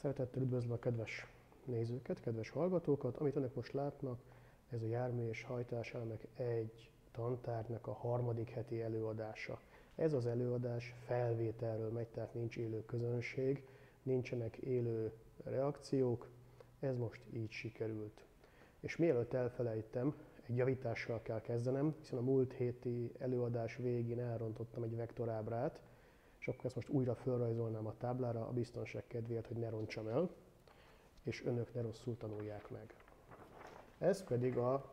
Szeretettel üdvözlöm a kedves nézőket, kedves hallgatókat. Amit önök most látnak, ez a jármű és hajtáselemek egy tantárgynak a harmadik heti előadása. Ez az előadás felvételről megy, tehát nincs élő közönség, nincsenek élő reakciók, ez most így sikerült. És mielőtt elfelejtem, egy javítással kell kezdenem, hiszen a múlt héti előadás végén elrontottam egy vektorábrát, és akkor ezt most újra felrajzolnám a táblára a biztonság kedvéért, hogy ne rontsam el, és önök ne rosszul tanulják meg. Ez pedig a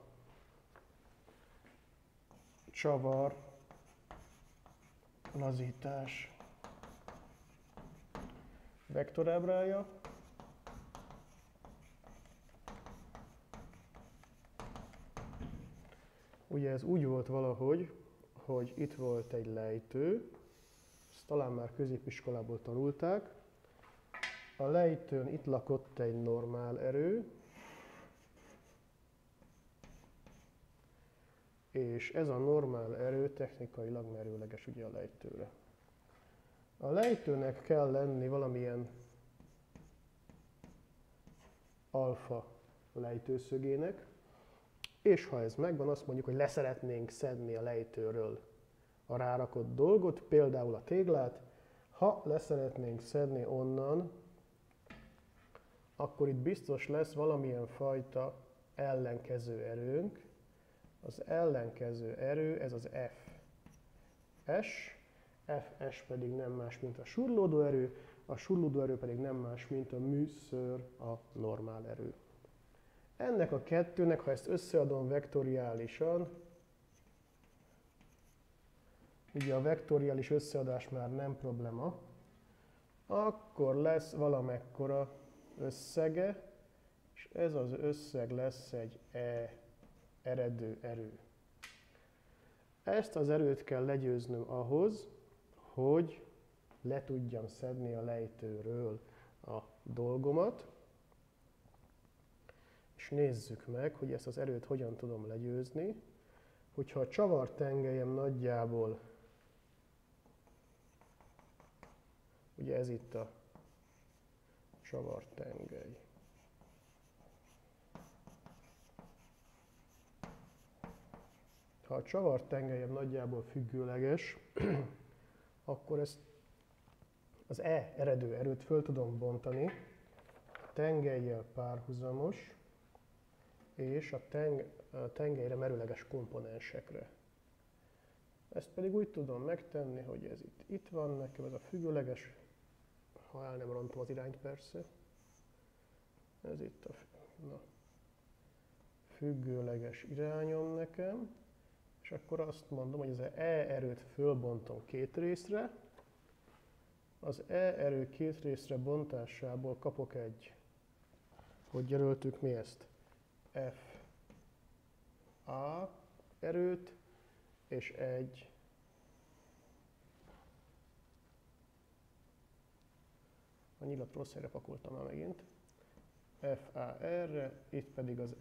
csavar lazítás vektorábrája. Ugye ez úgy volt valahogy, hogy itt volt egy lejtő, talán már középiskolából tanulták. A lejtőn itt lakott egy normál erő, és ez a normál erő technikailag merőleges ugye a lejtőre. A lejtőnek kell lenni valamilyen alfa lejtőszögének, és ha ez megvan, azt mondjuk, hogy leszeretnénk szedni a lejtőről a rárakott dolgot, például a téglát, ha leszeretnénk szedni onnan, akkor itt biztos lesz valamilyen fajta ellenkező erőnk. Az ellenkező erő, ez az F. S, Fs pedig nem más, mint a surlódó erő, a surlódó erő pedig nem más, mint a műször, a normál erő. Ennek a kettőnek, ha ezt összeadom vektoriálisan, ugye a vektoriális összeadás már nem probléma, akkor lesz valamekkora összege, és ez az összeg lesz egy E eredő erő. Ezt az erőt kell legyőznöm ahhoz, hogy le tudjam szedni a lejtőről a dolgomat, és nézzük meg, hogy ezt az erőt hogyan tudom legyőzni. Hogyha a csavartengelyem nagyjából Ugye ez itt a csavartengely. Ha a csavartengelyem nagyjából függőleges, akkor ezt az E eredő erőt föl tudom bontani tengelyjel párhuzamos és a, teng, a tengelyre merőleges komponensekre. Ezt pedig úgy tudom megtenni, hogy ez itt, itt van nekem, ez a függőleges ha el nem rontom az irányt persze. Ez itt a na, függőleges irányom nekem, és akkor azt mondom, hogy az E erőt fölbontom két részre, az E erő két részre bontásából kapok egy, hogy jelöltük mi ezt, F A erőt, és egy A nyilat rossz helyre pakoltam el megint. FAR-re, itt pedig az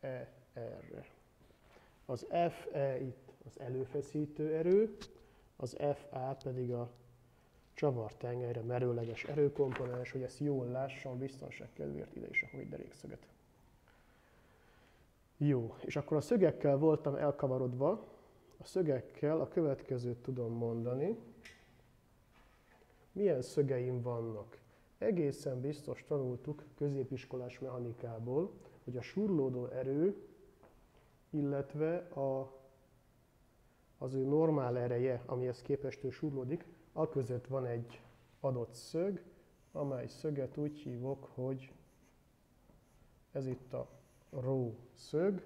FER-re. Az FE itt az előfeszítő erő, az FA pedig a csavartengelyre merőleges erőkomponens, hogy ezt jól lássam, biztonság kedvéért ide is akkor egy derékszöget. Jó, és akkor a szögekkel voltam elkavarodva, a szögekkel a következőt tudom mondani, milyen szögeim vannak. Egészen biztos tanultuk középiskolás mechanikából, hogy a surlódó erő, illetve a, az ő normál ereje, amihez képest ő surlódik, a között van egy adott szög, amely szöget úgy hívok, hogy ez itt a ró szög.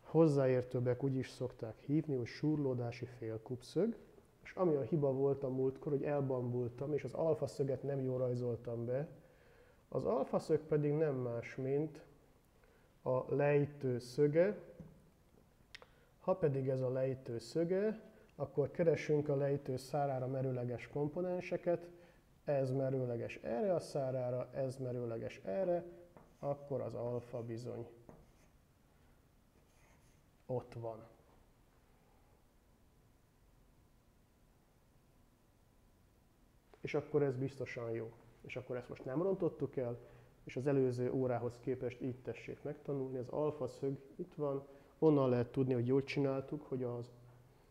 Hozzáértőbbek úgy is szokták hívni, hogy surlódási félkupszög. És ami a hiba volt a múltkor, hogy elbambultam, és az alfa szöget nem jól rajzoltam be. Az alfa szög pedig nem más, mint a lejtő szöge. Ha pedig ez a lejtő szöge, akkor keresünk a lejtő szárára merőleges komponenseket, ez merőleges erre a szárára, ez merőleges erre, akkor az alfa bizony ott van. És akkor ez biztosan jó. És akkor ezt most nem rontottuk el, és az előző órához képest így tessék megtanulni. Az alfa szög itt van, onnan lehet tudni, hogy jól csináltuk, hogy az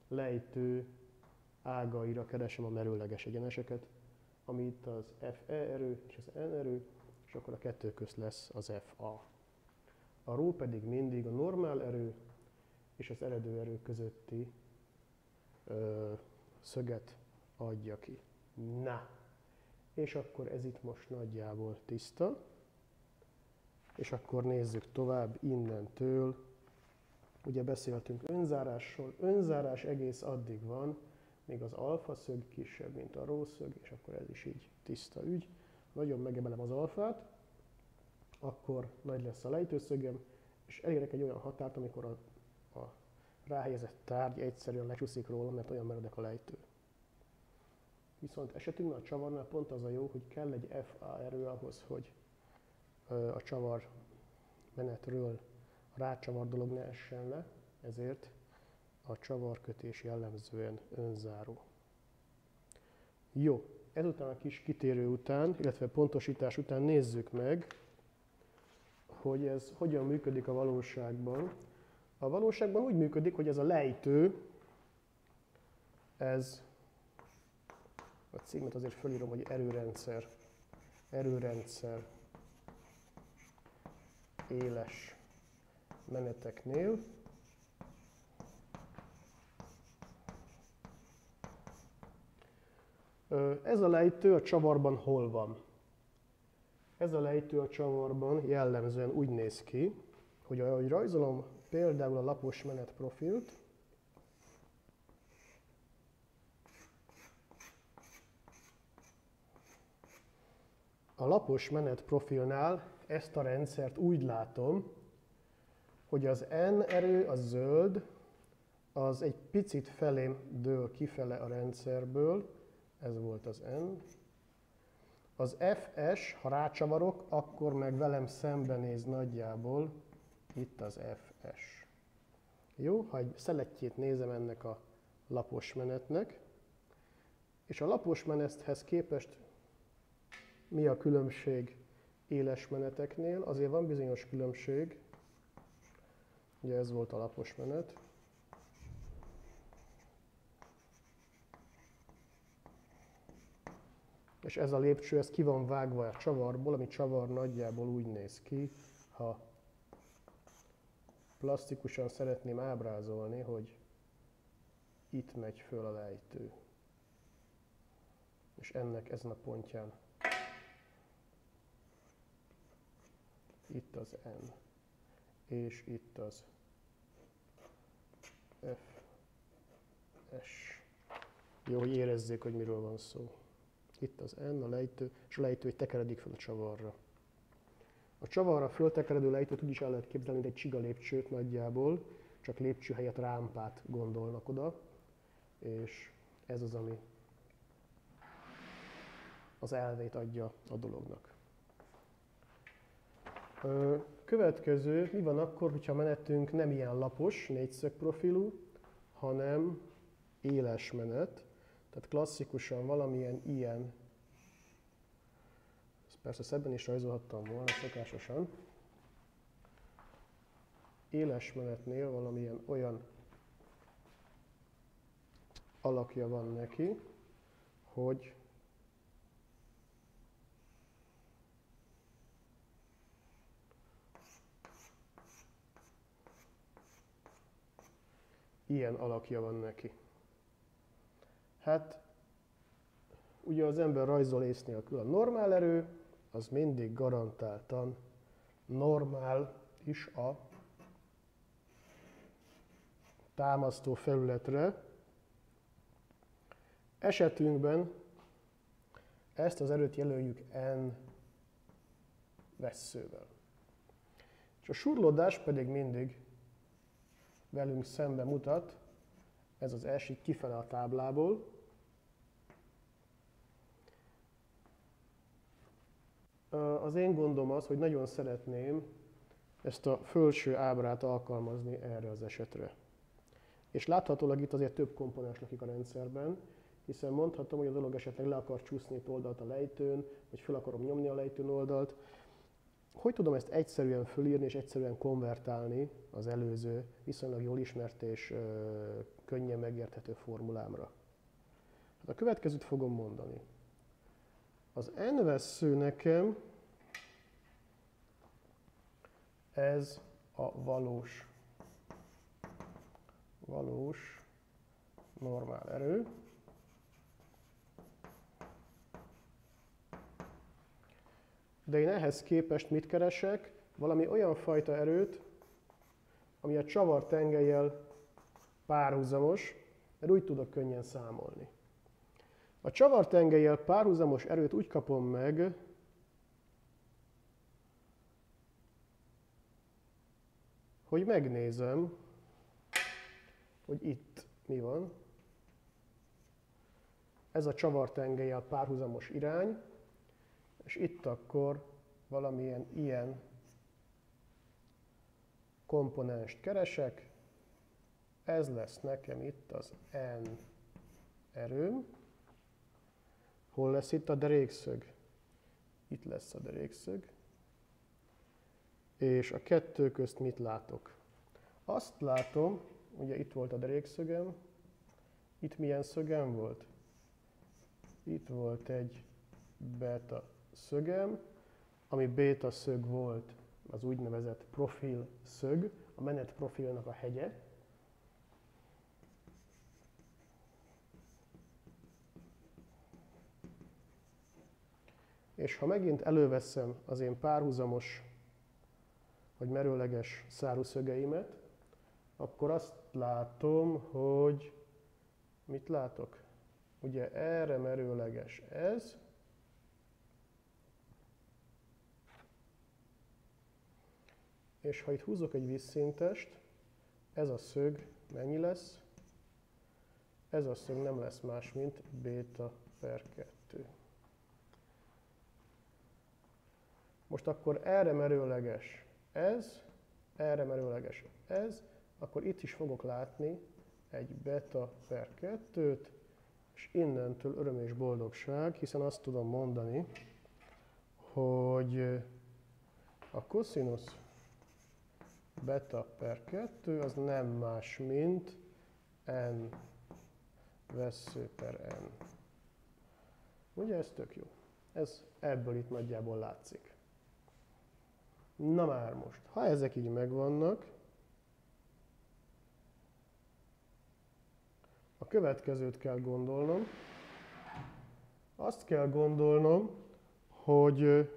lejtő ágaira keresem a merőleges egyeneseket, ami itt az FE erő és az N erő, és akkor a kettő közt lesz az FA. A ró pedig mindig a normál erő és az eredő erő közötti ö, szöget adja ki. Na, és akkor ez itt most nagyjából tiszta. És akkor nézzük tovább innentől. Ugye beszéltünk önzárásról. Önzárás egész addig van, még az alfa szög kisebb, mint a ró szög, és akkor ez is így tiszta ügy. Nagyon megemelem az alfát, akkor nagy lesz a lejtőszögem, és elérek egy olyan határt, amikor a, a ráhelyezett tárgy egyszerűen lecsúszik róla, mert olyan meredek a lejtő. Viszont esetünkben a csavarnál pont az a jó, hogy kell egy FA erő ahhoz, hogy a csavar menetről a rácsavar dolog ne essen le, ezért a csavarkötés jellemzően önzáró. Jó, ezután a kis kitérő után, illetve pontosítás után nézzük meg, hogy ez hogyan működik a valóságban. A valóságban úgy működik, hogy ez a lejtő, ez a címet azért fölírom, hogy erőrendszer, erőrendszer éles meneteknél. Ez a lejtő a csavarban hol van? Ez a lejtő a csavarban jellemzően úgy néz ki, hogy ahogy rajzolom például a lapos menet profilt, a lapos menet profilnál ezt a rendszert úgy látom, hogy az N erő, a zöld, az egy picit felém dől kifele a rendszerből, ez volt az N. Az FS, ha rácsavarok, akkor meg velem szembenéz nagyjából, itt az FS. Jó, ha egy szelettjét nézem ennek a lapos menetnek, és a lapos menethez képest mi a különbség éles meneteknél? Azért van bizonyos különbség, ugye ez volt a lapos menet, és ez a lépcső, ez ki van vágva a csavarból, ami csavar nagyjából úgy néz ki, ha plastikusan szeretném ábrázolni, hogy itt megy föl a lejtő. És ennek ezen a pontján itt az N, és itt az F, S. Jó, hogy érezzék, hogy miről van szó. Itt az N, a lejtő, és a lejtő egy tekeredik fel a csavarra. A csavarra föltekeredő lejtőt úgy is el lehet képzelni, mint egy csiga lépcsőt nagyjából, csak lépcső helyett rámpát gondolnak oda, és ez az, ami az elvét adja a dolognak. Következő, mi van akkor, hogyha menetünk nem ilyen lapos, négyszög profilú, hanem éles menet, tehát klasszikusan valamilyen ilyen, ezt persze szebben is rajzolhattam volna szokásosan, éles menetnél valamilyen olyan alakja van neki, hogy ilyen alakja van neki. Hát, ugye az ember rajzol ész nélkül. A normál erő, az mindig garantáltan normál is a támasztó felületre. Esetünkben ezt az erőt jelöljük N vesszővel. És a surlódás pedig mindig velünk szembe mutat, ez az S így kifele a táblából. Az én gondom az, hogy nagyon szeretném ezt a felső ábrát alkalmazni erre az esetre. És láthatólag itt azért több komponens lakik a rendszerben, hiszen mondhatom, hogy a dolog esetleg le akar csúszni itt oldalt a lejtőn, vagy fel akarom nyomni a lejtőn oldalt. Hogy tudom ezt egyszerűen fölírni és egyszerűen konvertálni az előző, viszonylag jól ismert és ö, könnyen megérthető formulámra? Hát a következőt fogom mondani. Az n vesző nekem ez a valós, valós normál erő. De én ehhez képest mit keresek? Valami olyan fajta erőt, ami a csavar tengelyel párhuzamos, mert úgy tudok könnyen számolni. A csavar tengelyel párhuzamos erőt úgy kapom meg, hogy megnézem, hogy itt mi van. Ez a csavartengelyel párhuzamos irány, és itt akkor valamilyen ilyen komponenst keresek, ez lesz nekem itt az N erőm. Hol lesz itt a derékszög? Itt lesz a derékszög. És a kettő közt mit látok? Azt látom, ugye itt volt a derékszögem, itt milyen szögem volt? Itt volt egy beta szögem, ami béta szög volt, az úgynevezett profil szög, a menet profilnak a hegye. És ha megint előveszem az én párhuzamos vagy merőleges száruszögeimet, akkor azt látom, hogy mit látok? Ugye erre merőleges ez, és ha itt húzok egy vízszintest, ez a szög mennyi lesz? Ez a szög nem lesz más, mint béta per 2. Most akkor erre merőleges ez, erre merőleges ez, akkor itt is fogok látni egy beta per 2-t, és innentől öröm és boldogság, hiszen azt tudom mondani, hogy a koszinusz beta per 2 az nem más, mint n vesző per n. Ugye ez tök jó. Ez ebből itt nagyjából látszik. Na már most, ha ezek így megvannak, a következőt kell gondolnom. Azt kell gondolnom, hogy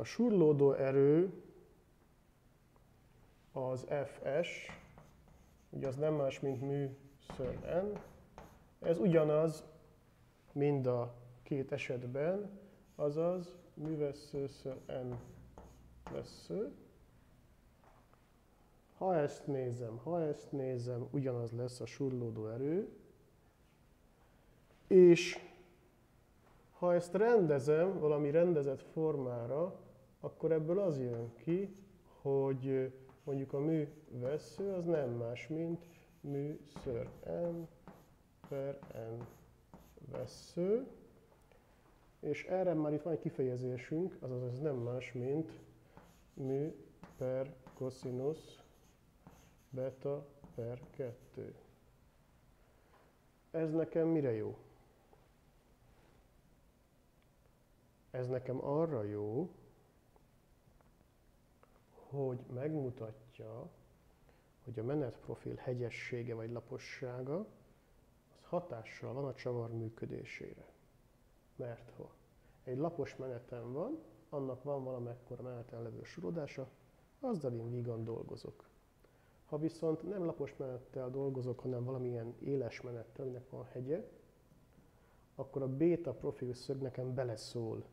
a surlódó erő az Fs, ugye az nem más, mint mű ször n, ez ugyanaz mind a két esetben, azaz művesszőször n vesző. Ha ezt nézem, ha ezt nézem, ugyanaz lesz a surlódó erő, és ha ezt rendezem valami rendezett formára, akkor ebből az jön ki, hogy mondjuk a mű vesző az nem más, mint mű ször n per n vesző, és erre már itt van egy kifejezésünk, azaz ez nem más, mint mű per cosinus beta per 2. Ez nekem mire jó? Ez nekem arra jó, hogy megmutatja, hogy a menetprofil hegyessége vagy lapossága az hatással van a csavar működésére. Mert ha egy lapos menetem van, annak van valamekkora meneten levő surodása, azzal én vígan dolgozok. Ha viszont nem lapos menettel dolgozok, hanem valamilyen éles menettel, aminek van hegye, akkor a béta profil szög nekem beleszól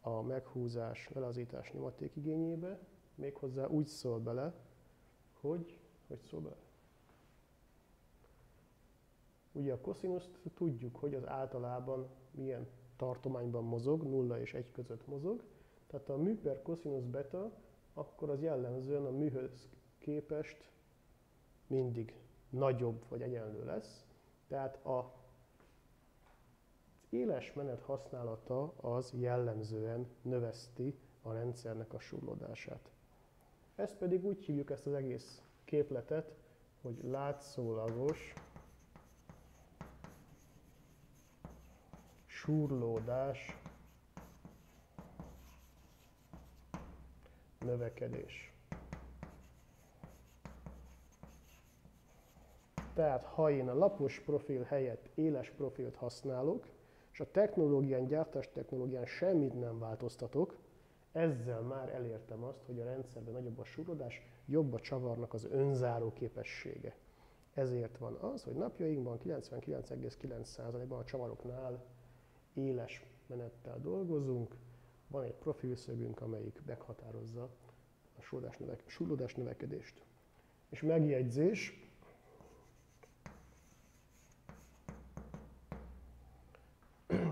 a meghúzás, lelazítás nyomaték igényébe, méghozzá úgy szól bele, hogy, hogy szól bele. Ugye a koszínuszt tudjuk, hogy az általában milyen tartományban mozog, 0 és 1 között mozog, tehát a mű per cosinus beta, akkor az jellemzően a műhöz képest mindig nagyobb vagy egyenlő lesz. Tehát a éles menet használata az jellemzően növeszti a rendszernek a surlódását. Ezt pedig úgy hívjuk ezt az egész képletet, hogy látszólagos surlódás növekedés. Tehát ha én a lapos profil helyett éles profilt használok, és a technológián, gyártás technológián semmit nem változtatok, ezzel már elértem azt, hogy a rendszerben nagyobb a súrodás, jobb a csavarnak az önzáró képessége. Ezért van az, hogy napjainkban 99,9%-ban a csavaroknál éles menettel dolgozunk, van egy profilszögünk, amelyik meghatározza a súrodás, növekedést. És megjegyzés,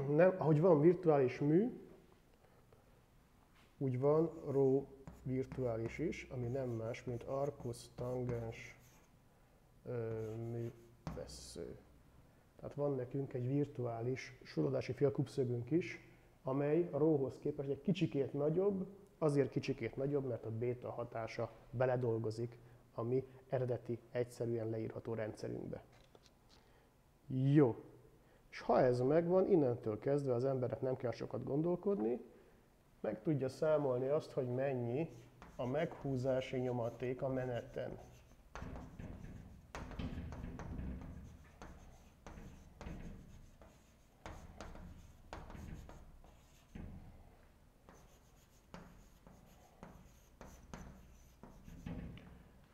nem, ahogy van virtuális mű, úgy van rho virtuális is, ami nem más, mint arcus tangens művesző. Tehát van nekünk egy virtuális sorodási félkupszögünk is, amely a róhoz képest egy kicsikét nagyobb, azért kicsikét nagyobb, mert a béta hatása beledolgozik a mi eredeti, egyszerűen leírható rendszerünkbe. Jó. És ha ez megvan, innentől kezdve az emberek nem kell sokat gondolkodni, meg tudja számolni azt, hogy mennyi a meghúzási nyomaték a meneten.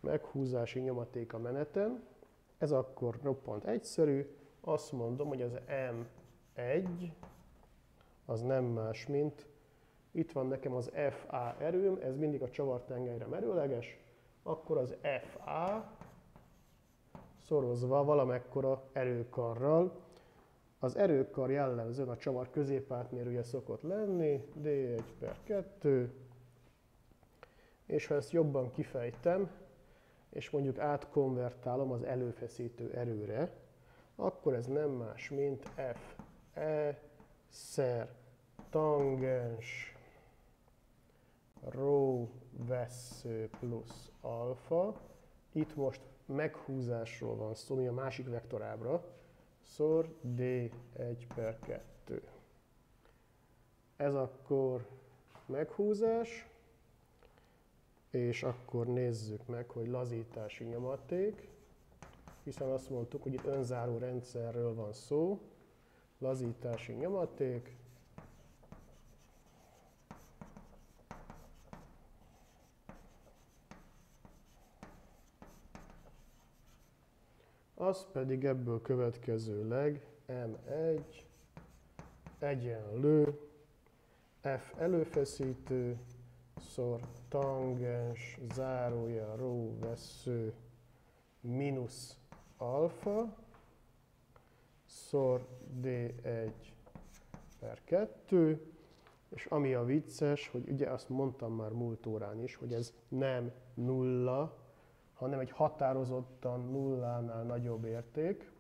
meghúzási nyomaték a meneten. Ez akkor roppant egyszerű. Azt mondom, hogy az M1 az nem más, mint itt van nekem az FA erőm, ez mindig a csavartengelyre merőleges, akkor az FA szorozva valamekkora erőkarral. Az erőkar jellemzően a csavar középátmérője szokott lenni, D1 per 2, és ha ezt jobban kifejtem, és mondjuk átkonvertálom az előfeszítő erőre, akkor ez nem más, mint F, E, szer, tangens, rho vesző plusz alfa. Itt most meghúzásról van szó, mi a másik vektorábra, szor d1 per 2. Ez akkor meghúzás, és akkor nézzük meg, hogy lazítási nyomaték, hiszen azt mondtuk, hogy itt önzáró rendszerről van szó, lazítási nyomaték, az pedig ebből következőleg M1 egyenlő F előfeszítő szor tangens zárója rho vesző mínusz alfa szor D1 per 2, és ami a vicces, hogy ugye azt mondtam már múlt órán is, hogy ez nem nulla, hanem egy határozottan nullánál nagyobb érték.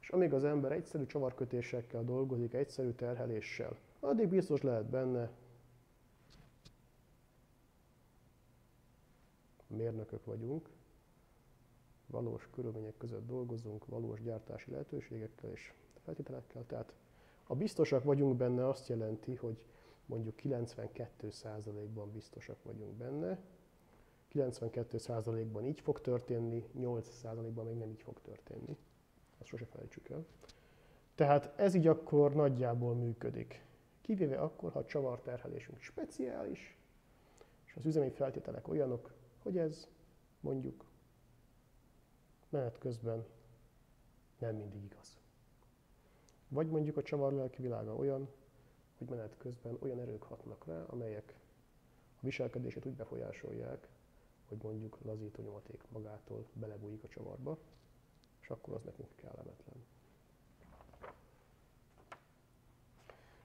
És amíg az ember egyszerű csavarkötésekkel dolgozik, egyszerű terheléssel, addig biztos lehet benne, mérnökök vagyunk, valós körülmények között dolgozunk, valós gyártási lehetőségekkel és feltételekkel. Tehát ha biztosak vagyunk benne, azt jelenti, hogy mondjuk 92%-ban biztosak vagyunk benne, 92%-ban így fog történni, 8%-ban még nem így fog történni. Azt sose felejtsük el. Tehát ez így akkor nagyjából működik. Kivéve akkor, ha a csavarterhelésünk speciális, és az üzemi feltételek olyanok, hogy ez mondjuk menet közben nem mindig igaz. Vagy mondjuk a csavar lelki világa olyan, hogy menet közben olyan erők hatnak rá, amelyek a viselkedését úgy befolyásolják, hogy mondjuk lazító nyomaték magától belebújik a csavarba, és akkor az nekünk kellemetlen.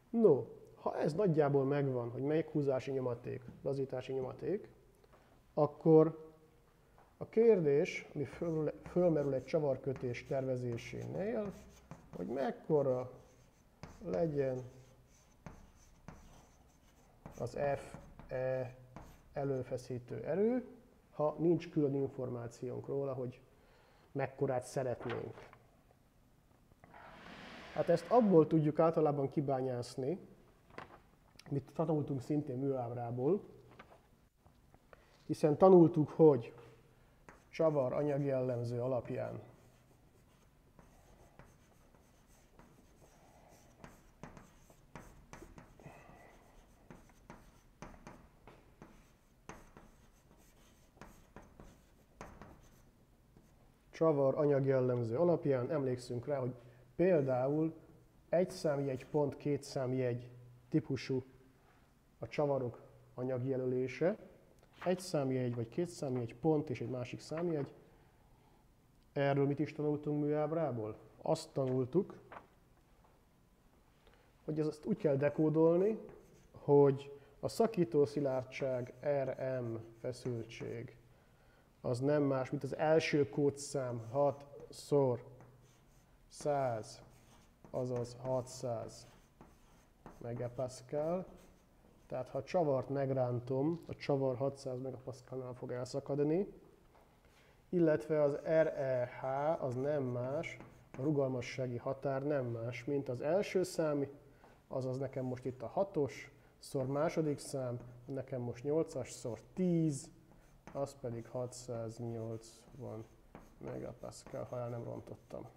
No, ha ez nagyjából megvan, hogy melyik húzási nyomaték, lazítási nyomaték, akkor A kérdés, ami fölmerül egy csavarkötés tervezésénél, hogy mekkora legyen az FE előfeszítő erő, ha nincs külön információnk róla, hogy mekkorát szeretnénk. Hát ezt abból tudjuk általában kibányászni, mit tanultunk szintén műábrából, hiszen tanultuk, hogy csavar anyagjellemző alapján csavar anyagjellemző alapján emlékszünk rá, hogy például egy számjegy pont két számjegy típusú a csavarok anyagjelölése, egy számjegy vagy két számjegy pont és egy másik számjegy. Erről mit is tanultunk műábrából? Azt tanultuk, hogy ezt úgy kell dekódolni, hogy a szakító szilárdság RM feszültség az nem más, mint az első kódszám 6 szor 100, azaz 600 megapascal. Tehát ha a csavart megrántom, a csavar 600 megapascalnál fog elszakadni, illetve az REH az nem más, a rugalmassági határ nem más, mint az első szám, azaz nekem most itt a 6-os, szor második szám, nekem most 8-as, szor 10, az pedig 680 megapascal, ha el nem rontottam.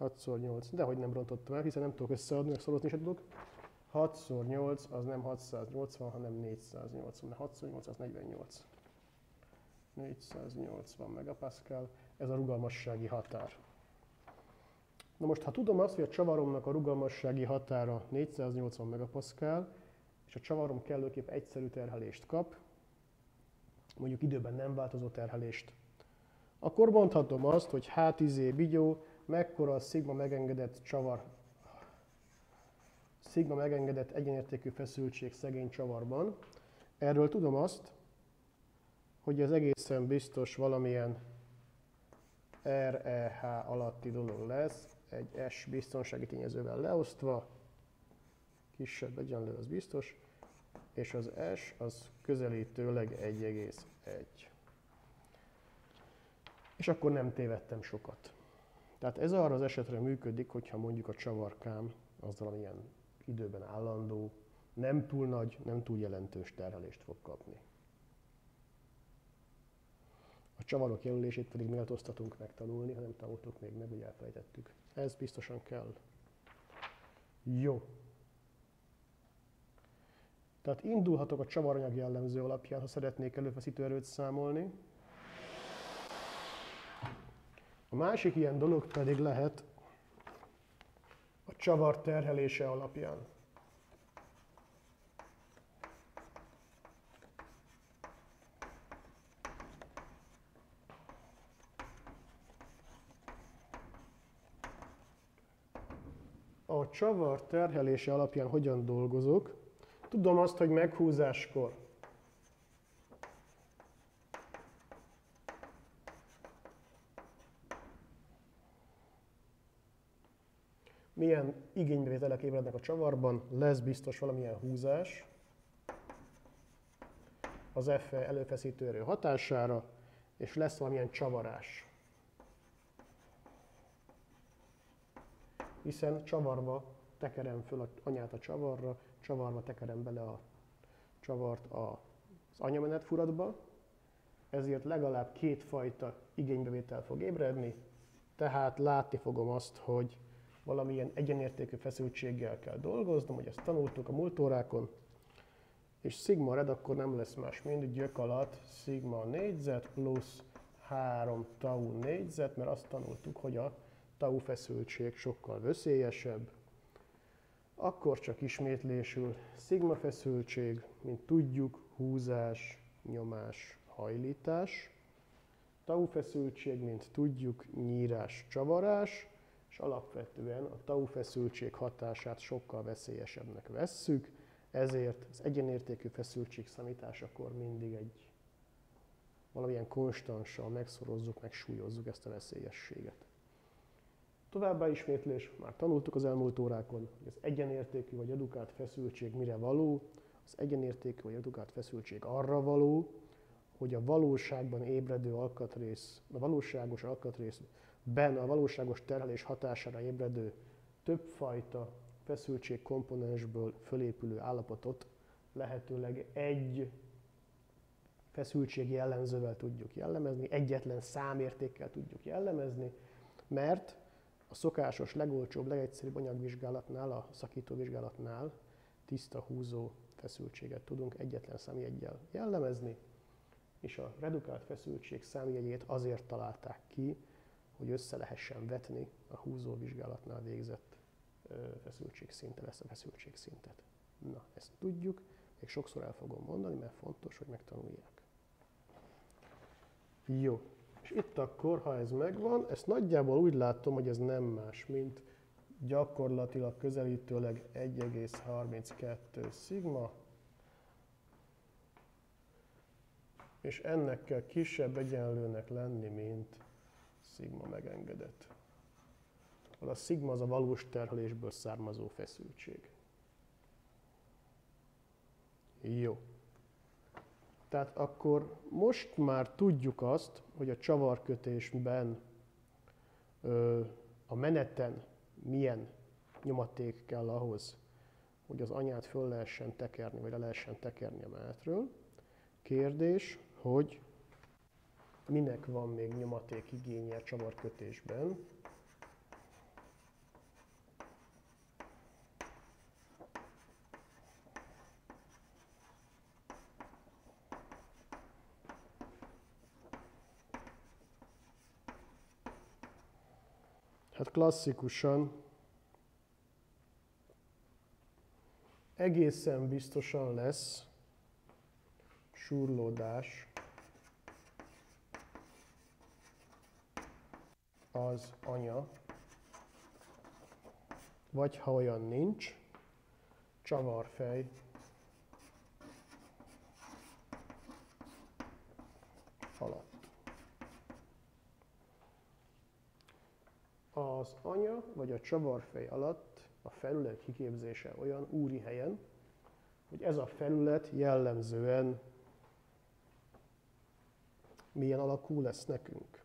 6x8, de hogy nem rontottam el, hiszen nem tudok összeadni, meg szorozni se tudok. 6x8 az nem 680, hanem 480, de 6x8 az 48. 480 megapascal, ez a rugalmassági határ. Na most, ha tudom azt, hogy a csavaromnak a rugalmassági határa 480 megapascal, és a csavarom kellőképp egyszerű terhelést kap, mondjuk időben nem változó terhelést, akkor mondhatom azt, hogy H10 bigyó, mekkora a szigma megengedett csavar, szigma megengedett egyenértékű feszültség szegény csavarban. Erről tudom azt, hogy az egészen biztos valamilyen REH alatti dolog lesz, egy S biztonsági tényezővel leosztva, kisebb egyenlő, az biztos, és az S az közelítőleg 1,1. És akkor nem tévedtem sokat. Tehát ez arra az esetre működik, hogyha mondjuk a csavarkám az valamilyen időben állandó, nem túl nagy, nem túl jelentős terhelést fog kapni. A csavarok jelölését pedig méltóztatunk megtanulni, ha nem tanultuk még meg, hogy elfelejtettük. Ez biztosan kell. Jó. Tehát indulhatok a csavaranyag jellemző alapján, ha szeretnék előfeszítő erőt számolni. A másik ilyen dolog pedig lehet a csavar terhelése alapján. A csavar terhelése alapján hogyan dolgozok? Tudom azt, hogy meghúzáskor milyen igénybevételek ébrednek a csavarban, lesz biztos valamilyen húzás az FE előfeszítő erő hatására, és lesz valamilyen csavarás. Hiszen csavarba tekerem föl anyát a csavarra, csavarba tekerem bele a csavart az anyamenetfuratba, ezért legalább kétfajta igénybevétel fog ébredni, tehát látni fogom azt, hogy valamilyen egyenértékű feszültséggel kell dolgoznom, hogy ezt tanultuk a múlt órákon, és szigma red akkor nem lesz más, mint gyök alatt szigma négyzet plusz 3 tau négyzet, mert azt tanultuk, hogy a tau feszültség sokkal veszélyesebb. Akkor csak ismétlésül szigma feszültség, mint tudjuk, húzás, nyomás, hajlítás. Tau feszültség, mint tudjuk, nyírás, csavarás és alapvetően a tau feszültség hatását sokkal veszélyesebbnek vesszük, ezért az egyenértékű feszültség számításakor mindig egy valamilyen konstanssal megszorozzuk, megsúlyozzuk ezt a veszélyességet. Továbbá ismétlés, már tanultuk az elmúlt órákon, hogy az egyenértékű vagy edukált feszültség mire való. Az egyenértékű vagy edukált feszültség arra való, hogy a valóságban ébredő alkatrész, a valóságos alkatrészben a valóságos terhelés hatására ébredő többfajta feszültség komponensből fölépülő állapotot lehetőleg egy feszültség jellemzővel tudjuk jellemezni, egyetlen számértékkel tudjuk jellemezni, mert a szokásos, legolcsóbb, legegyszerűbb anyagvizsgálatnál, a szakítóvizsgálatnál tiszta húzó feszültséget tudunk egyetlen számjegyel jellemezni, és a redukált feszültség számjegyét azért találták ki, hogy össze lehessen vetni a húzó vizsgálatnál végzett feszültségszinte lesz a feszültségszintet. Na, ezt tudjuk, még sokszor el fogom mondani, mert fontos, hogy megtanulják. Jó, és itt akkor, ha ez megvan, ezt nagyjából úgy látom, hogy ez nem más, mint gyakorlatilag közelítőleg 1,32 szigma, és ennek kell kisebb egyenlőnek lenni, mint szigma megengedett. A szigma az a valós terhelésből származó feszültség. Jó. Tehát akkor most már tudjuk azt, hogy a csavarkötésben a meneten milyen nyomaték kell ahhoz, hogy az anyát föl lehessen tekerni, vagy le lehessen tekerni a menetről. Kérdés, hogy minek van még nyomaték igénye csavarkötésben. Hát klasszikusan egészen biztosan lesz surlódás az anya, vagy ha olyan nincs, csavarfej alatt. Az anya vagy a csavarfej alatt a felület kiképzése olyan úri helyen, hogy ez a felület jellemzően milyen alakú lesz nekünk.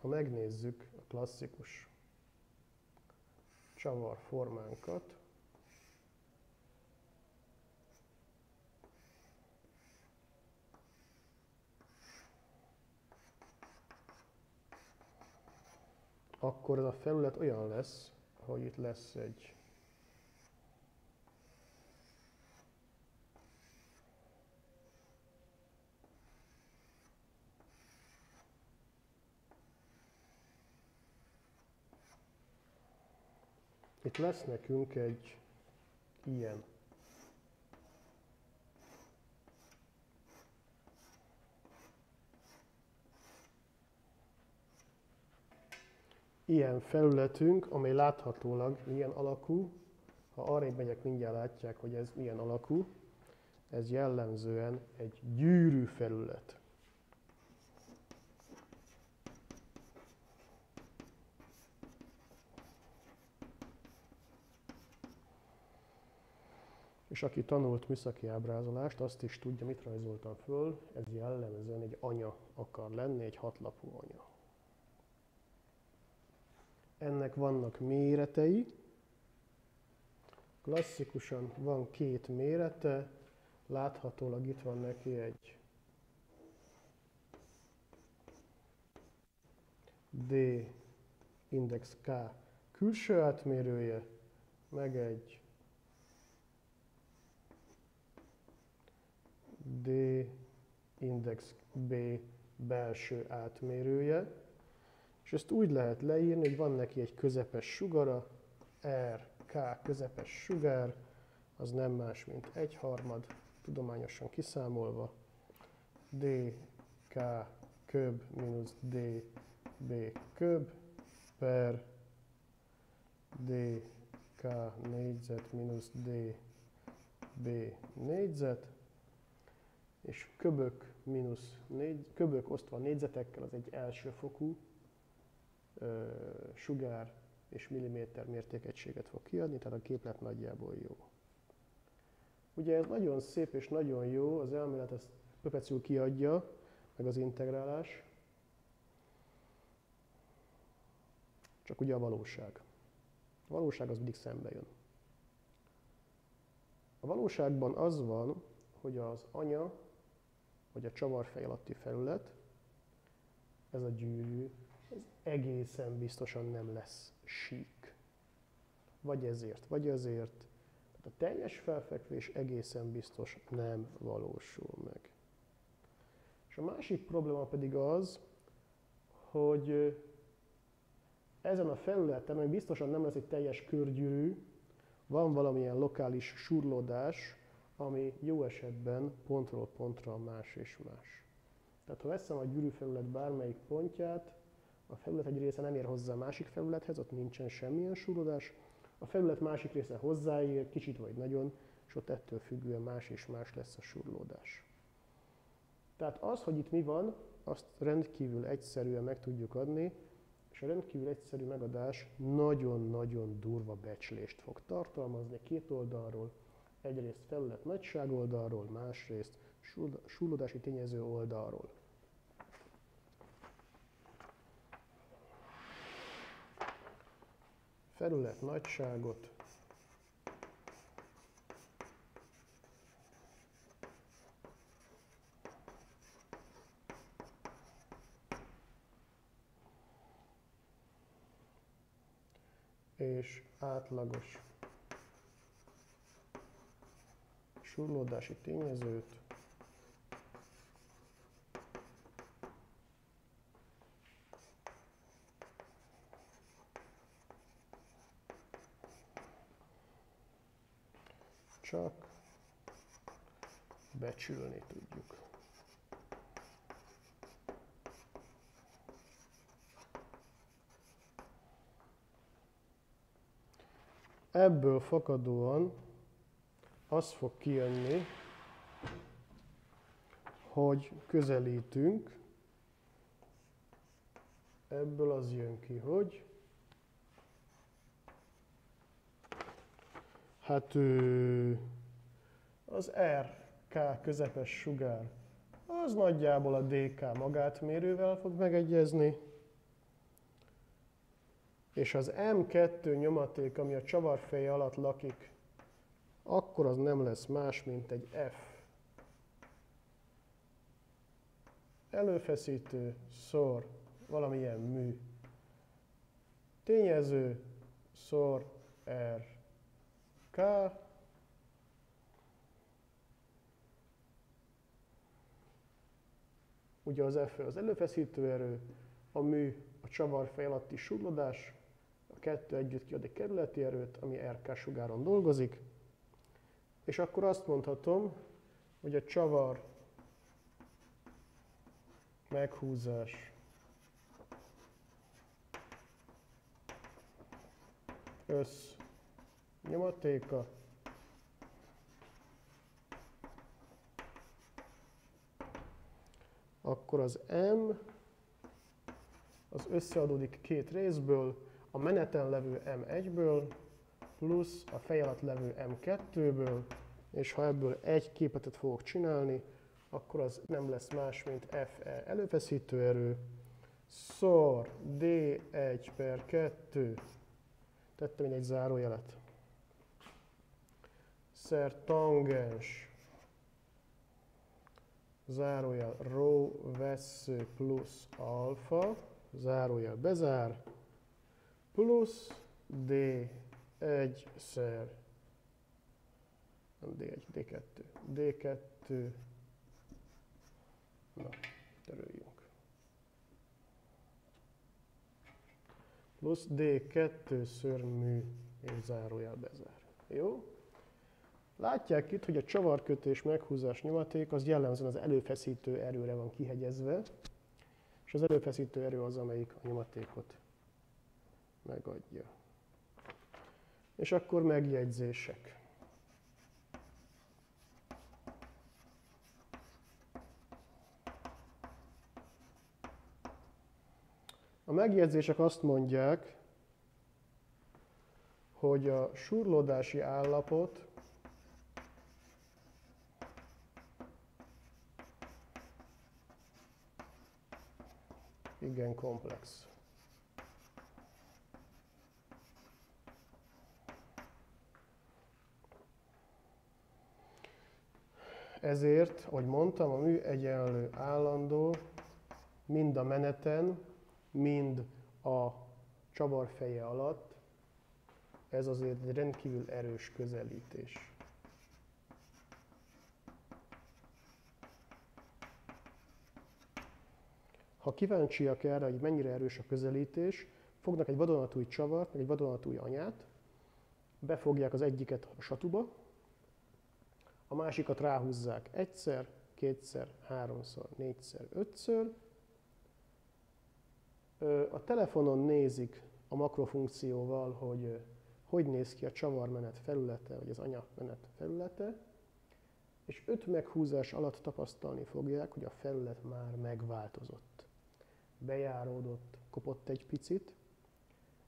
Ha megnézzük a klasszikus csavar akkor ez a felület olyan lesz, hogy itt lesz egy Itt lesz nekünk egy ilyen ilyen felületünk, amely láthatólag milyen alakú. Ha arra megyek, mindjárt látják, hogy ez milyen alakú. Ez jellemzően egy gyűrű felület. És aki tanult műszaki ábrázolást, azt is tudja, mit rajzoltam föl, ez jellemzően egy anya akar lenni, egy hatlapú anya. Ennek vannak méretei, klasszikusan van két mérete, láthatólag itt van neki egy D index K külső átmérője, meg egy D index B belső átmérője, és ezt úgy lehet leírni, hogy van neki egy közepes sugara, R, K közepes sugár, az nem más, mint egy harmad, tudományosan kiszámolva, D, K köb mínusz D, B köb per D, K négyzet mínusz D, B négyzet, és köbök mínusz négy, köbök osztva négyzetekkel, az egy elsőfokú sugár és milliméter mértékegységet fog kiadni, tehát a képlet nagyjából jó. Ugye ez nagyon szép és nagyon jó, az elmélet ezt pöpecül kiadja, meg az integrálás, csak ugye a valóság. A valóság az mindig szembe jön. A valóságban az van, hogy az anya, vagy a csavarfej alatti felület, ez a gyűrű, ez egészen biztosan nem lesz sík. Vagy ezért, vagy azért. Tehát a teljes felfekvés egészen biztos nem valósul meg. És a másik probléma pedig az, hogy ezen a felületen, ami biztosan nem lesz egy teljes körgyűrű, van valamilyen lokális surlódás, ami jó esetben pontról pontra más és más. Tehát ha veszem a gyűrűfelület bármelyik pontját, a felület egy része nem ér hozzá a másik felülethez, ott nincsen semmilyen surlódás, a felület másik része hozzáér, kicsit vagy nagyon, és ott ettől függően más és más lesz a surlódás. Tehát az, hogy itt mi van, azt rendkívül egyszerűen meg tudjuk adni, és a rendkívül egyszerű megadás nagyon-nagyon durva becslést fog tartalmazni két oldalról, egyrészt felület nagyság oldalról, másrészt súlódási tényező oldalról. Felület nagyságot. És átlagos surlódási tényezőt csak becsülni tudjuk. Ebből fakadóan az fog kijönni, hogy közelítünk, ebből az jön ki, hogy hát az RK közepes sugár, az nagyjából a DK magátmérővel fog megegyezni, és az M2 nyomaték, ami a csavarfej alatt lakik, akkor az nem lesz más, mint egy F. Előfeszítő, szor, valamilyen mű. Tényező, szor, R, K. Ugye az F az előfeszítő erő, a mű a csavarfej alatti suglodás, kettő együtt kiad egy kerületi erőt, ami RK sugáron dolgozik, és akkor azt mondhatom, hogy a csavar meghúzás össz nyomatéka. Akkor az M az összeadódik két részből, a meneten levő M1-ből plusz a fej alatt levő M2-ből, és ha ebből egy képetet fogok csinálni, akkor az nem lesz más, mint FE előfeszítő erő, szor D1 per 2, tettem egy zárójelet, szer tangens, zárójel rho vesző plusz alfa, zárójel bezár, plusz D1 szer, nem D1, D2, D2, na, töröljünk. Plusz D2 ször mű, és zárójel bezár. Jó? Látják itt, hogy a csavarkötés meghúzás nyomaték az jellemzően az előfeszítő erőre van kihegyezve, és az előfeszítő erő az, amelyik a nyomatékot megadja. És akkor megjegyzések. A megjegyzések azt mondják, hogy a surlódási állapot igen komplex. Ezért, ahogy mondtam, a mű egyenlő állandó mind a meneten, mind a csavar feje alatt. Ez azért egy rendkívül erős közelítés. Ha kíváncsiak erre, hogy mennyire erős a közelítés, fognak egy vadonatúj csavart, meg egy vadonatúj anyát, befogják az egyiket a satuba, a másikat ráhúzzák egyszer, kétszer, háromszor, négyszer, ötször. A telefonon nézik a makrofunkcióval, hogy hogy néz ki a csavarmenet felülete, vagy az anyamenet felülete, és öt meghúzás alatt tapasztalni fogják, hogy a felület már megváltozott. Bejáródott, kopott egy picit.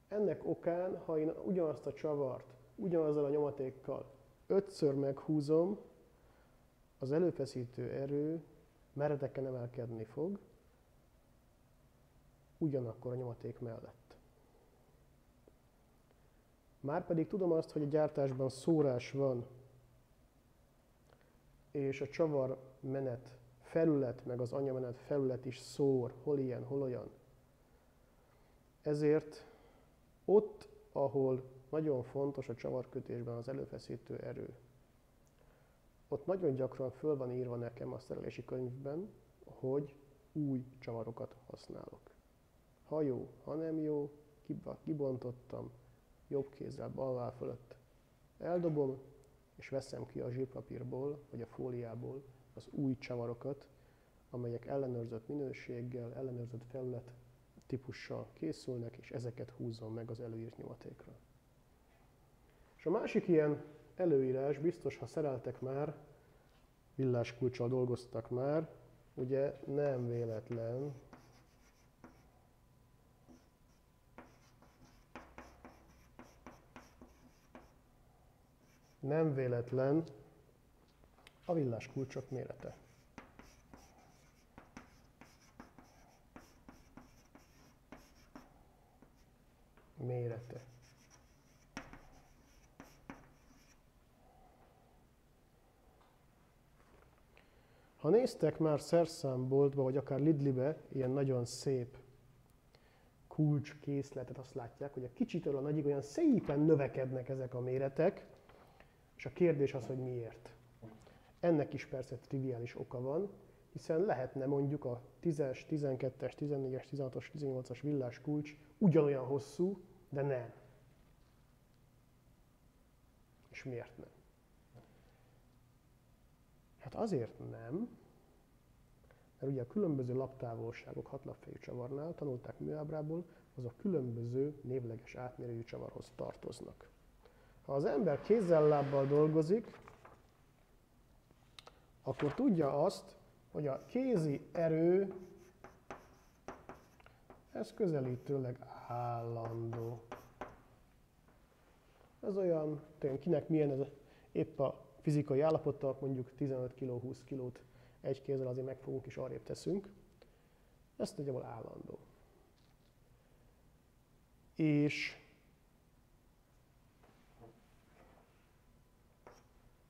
Ennek okán, ha én ugyanazt a csavart, ugyanazzal a nyomatékkal ötször meghúzom, az előfeszítő erő meredeken emelkedni fog, ugyanakkor a nyomaték mellett. Márpedig tudom azt, hogy a gyártásban szórás van, és a csavar menet felület, meg az anyamenet felület is szór, hol ilyen, hol olyan. Ezért ott, ahol nagyon fontos a csavarkötésben az előfeszítő erő, ott nagyon gyakran föl van írva nekem a szerelési könyvben, hogy új csavarokat használok. Ha jó, ha nem jó, kibontottam, jobb kézzel, bal fölött eldobom, és veszem ki a zsírpapírból, vagy a fóliából az új csavarokat, amelyek ellenőrzött minőséggel, ellenőrzött felület típussal készülnek, és ezeket húzom meg az előírt nyomatékra. És a másik ilyen előírás, biztos, ha szereltek már, villáskulcsal dolgoztak már, ugye nem véletlen, nem véletlen a villáskulcsok mérete. Mérete. Ha néztek már szerszámboltba, vagy akár Lidlibe, ilyen nagyon szép kulcs készletet, azt látják, hogy a kicsitől a nagyig olyan szépen növekednek ezek a méretek, és a kérdés az, hogy miért. Ennek is persze triviális oka van, hiszen lehetne mondjuk a 10-es, 12-es, 14-es, 16-os, 18-as villás kulcs ugyanolyan hosszú, de nem. És miért nem? Hát azért nem, mert ugye a különböző laptávolságok hatlapfejű csavarnál tanulták műábrából, azok különböző névleges átmérőjű csavarhoz tartoznak. Ha az ember kézzel-lábbal dolgozik, akkor tudja azt, hogy a kézi erő, ez közelítőleg állandó. Ez olyan, tényleg kinek milyen ez épp a fizikai állapota, mondjuk 15 kg, 20 kg egy kézzel azért megfogunk és arrébb teszünk. Ez nagyjából állandó. És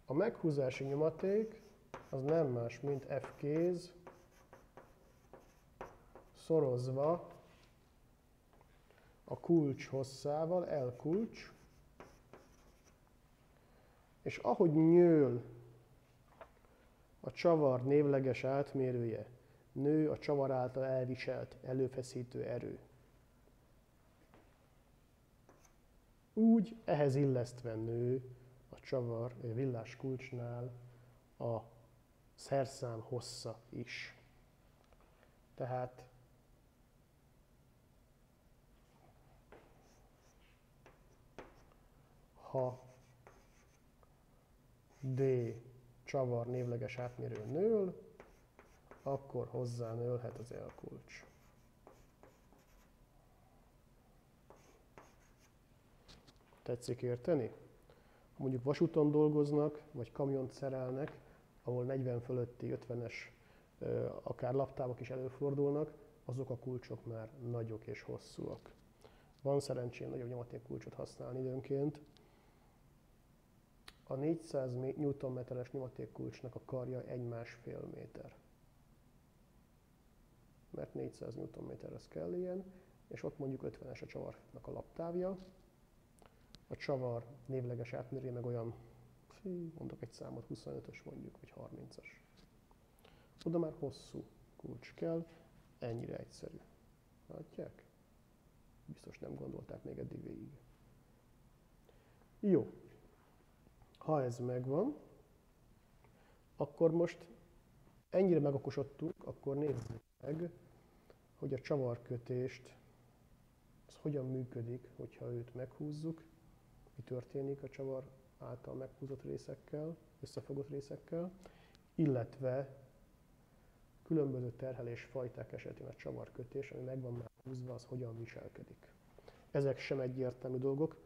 a meghúzási nyomaték az nem más, mint F kéz szorozva a kulcs hosszával, L kulcs, és ahogy nyől a csavar névleges átmérője, nő a csavar által elviselt előfeszítő erő. Úgy ehhez illesztve nő a csavar, a villás kulcsnál a szerszám hossza is. Tehát ha D csavar névleges átmérő nől, akkor hozzá nőlhet az L kulcs. Tetszik érteni? Ha Mondjuk vasúton dolgoznak, vagy kamiont szerelnek, ahol 40 fölötti 50-es akár laptávok is előfordulnak, azok a kulcsok már nagyok és hosszúak. Van szerencsém nagyobb nyomaték kulcsot használni időnként. A 400 Nm-es nyomatékkulcsnak a karja 1,5 méter. Mert 400 Nm-hez kell ilyen, és ott mondjuk 50-es a csavarnak a laptávja. A csavar névleges átmérő meg olyan, mondok egy számot, 25-ös mondjuk, vagy 30-as. Oda már hosszú kulcs kell, ennyire egyszerű. Látják? Biztos nem gondolták még eddig végig. Jó. Ha ez megvan, akkor most ennyire megokosodtunk, akkor nézzük meg, hogy a csavarkötést az hogyan működik, hogyha őt meghúzzuk, mi történik a csavar által meghúzott részekkel, összefogott részekkel, illetve különböző terhelés fajták esetén a csavarkötés, ami megvan már húzva, az hogyan viselkedik. Ezek sem egyértelmű dolgok.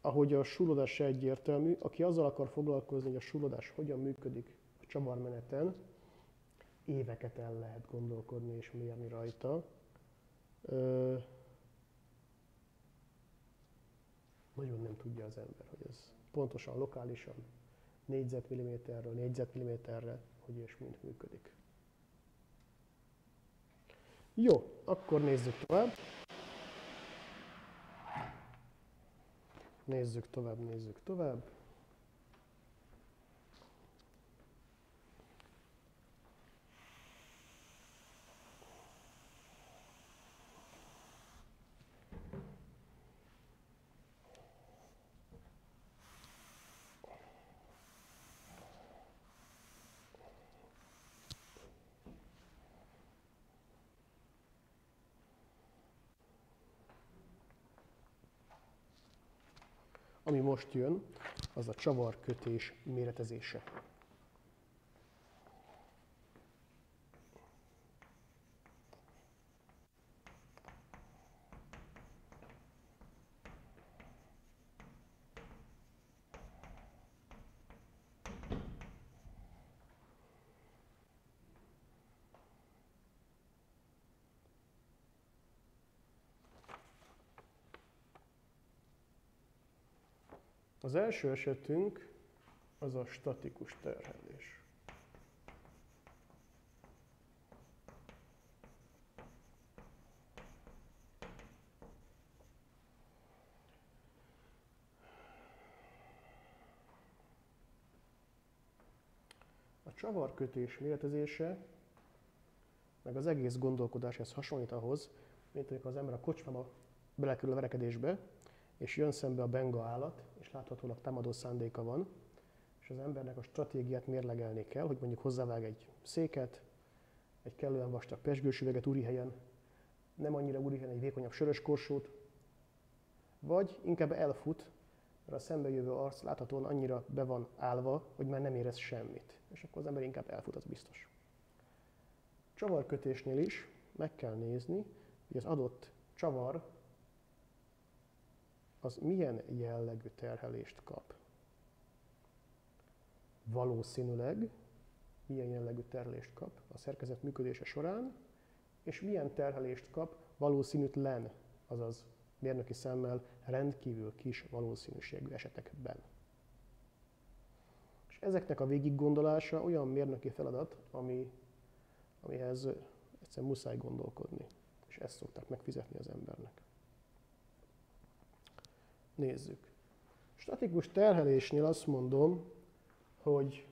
Ahogy a súlódás se egyértelmű, aki azzal akar foglalkozni, hogy a súlódás hogyan működik a csavarmeneten, éveket el lehet gondolkodni és mérni rajta. Ö, nagyon nem tudja az ember, hogy ez pontosan, lokálisan, négyzetmilliméterről négyzetmilliméterre, hogy és mint működik. Jó, akkor nézzük tovább. Nézzük tovább, nézzük tovább. Ami most jön, az a csavarkötés méretezése. Az első esetünk az a statikus terhelés. A csavarkötés méretezése, meg az egész gondolkodás hasonlít ahhoz, mint amikor az ember a kocsmába belekerül a verekedésbe, és jön szembe a benga állat, és láthatólag támadó szándéka van, és az embernek a stratégiát mérlegelni kell, hogy mondjuk hozzávág egy széket, egy kellően vastag pesgős üveget úri helyen, nem annyira úri helyen egy vékonyabb sörös korsót, vagy inkább elfut, mert a szembejövő arc láthatóan annyira be van állva, hogy már nem érez semmit. És akkor az ember inkább elfut, az biztos. Csavarkötésnél is meg kell nézni, hogy az adott csavar az milyen jellegű terhelést kap. Valószínűleg milyen jellegű terhelést kap a szerkezet működése során, és milyen terhelést kap valószínűtlen, azaz mérnöki szemmel rendkívül kis valószínűségű esetekben. És ezeknek a végiggondolása olyan mérnöki feladat, ami, amihez egyszerűen muszáj gondolkodni, és ezt szokták megfizetni az embernek. Nézzük. Statikus terhelésnél azt mondom, hogy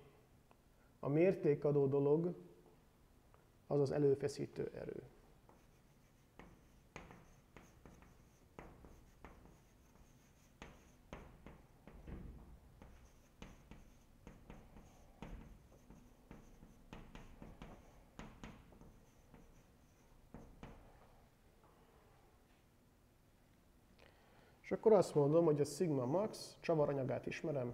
a mértékadó dolog az az előfeszítő erő. Akkor azt mondom, hogy a sigma max csavaranyagát ismerem,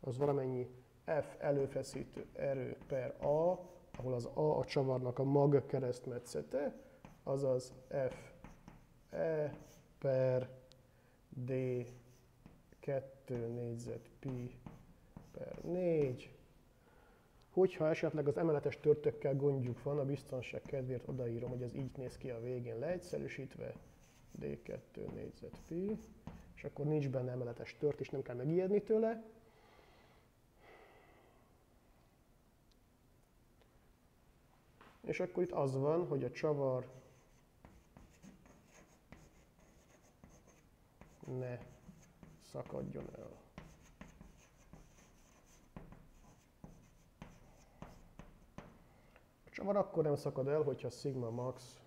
az valamennyi F előfeszítő erő per A, ahol az A a csavarnak a mag keresztmetszete, azaz F E per d 2 négyzet pi per 4. Hogyha esetleg az emeletes törtökkel gondjuk van, a biztonság kedvéért odaírom, hogy ez így néz ki a végén leegyszerűsítve, d2 négyzet pi, és akkor nincs benne emeletes tört, és nem kell megijedni tőle. És akkor itt az van, hogy a csavar ne szakadjon el. A csavar akkor nem szakad el, hogyha sigma max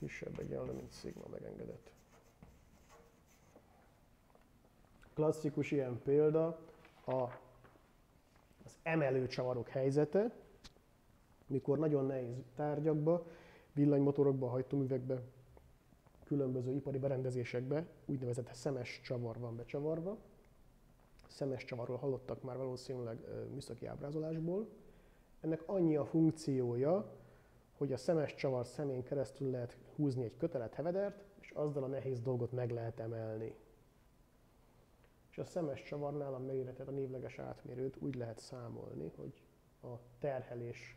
kisebb egyenlő, mint sigma megengedett. Klasszikus ilyen példa a, az emelő csavarok helyzete, mikor nagyon nehéz tárgyakba, villanymotorokba, hajtóművekbe, különböző ipari berendezésekbe úgynevezett szemes csavar van becsavarva. Szemes csavarról hallottak már valószínűleg műszaki ábrázolásból. Ennek annyi a funkciója, hogy a szemes csavar szemén keresztül lehet húzni egy kötelet hevedert, és azzal a nehéz dolgot meg lehet emelni. És a szemes csavarnál a méretet, a névleges átmérőt úgy lehet számolni, hogy a terhelés,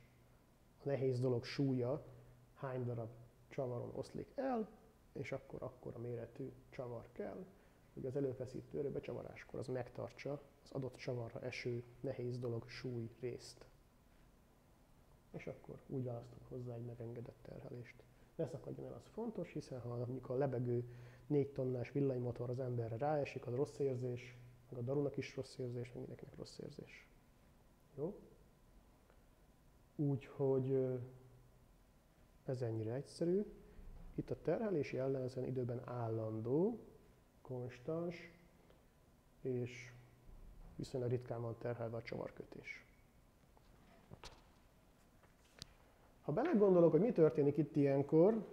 a nehéz dolog súlya hány darab csavaron oszlik el, és akkor akkor a méretű csavar kell, hogy az előfeszítő erő becsavaráskor az megtartsa az adott csavarra eső nehéz dolog súly részt. És akkor úgy választok hozzá egy megengedett terhelést. Ne szakadjon el, az fontos, hiszen ha mondjuk a lebegő 4 tonnás villanymotor az emberre ráesik, az rossz érzés, meg a darunak is rossz érzés, meg mindenkinek rossz érzés. Jó? Úgyhogy ez ennyire egyszerű. Itt a terhelési jellemzően időben állandó, konstans, és viszonylag ritkán van terhelve a csavarkötés. Ha belegondolok, hogy mi történik itt ilyenkor,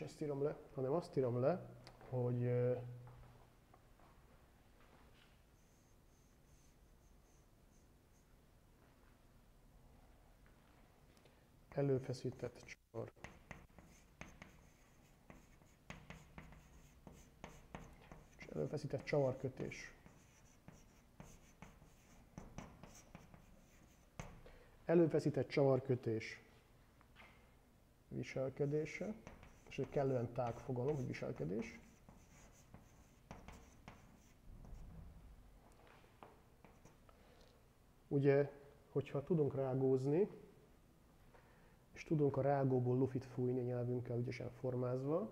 is ezt írom le, hanem azt írom le, hogy előfeszített csavar. És előfeszített csavarkötés. Előfeszített csavarkötés viselkedése és egy kellően tág fogalom, hogy viselkedés. Ugye, hogyha tudunk rágózni, és tudunk a rágóból lufit fújni a nyelvünkkel ügyesen formázva,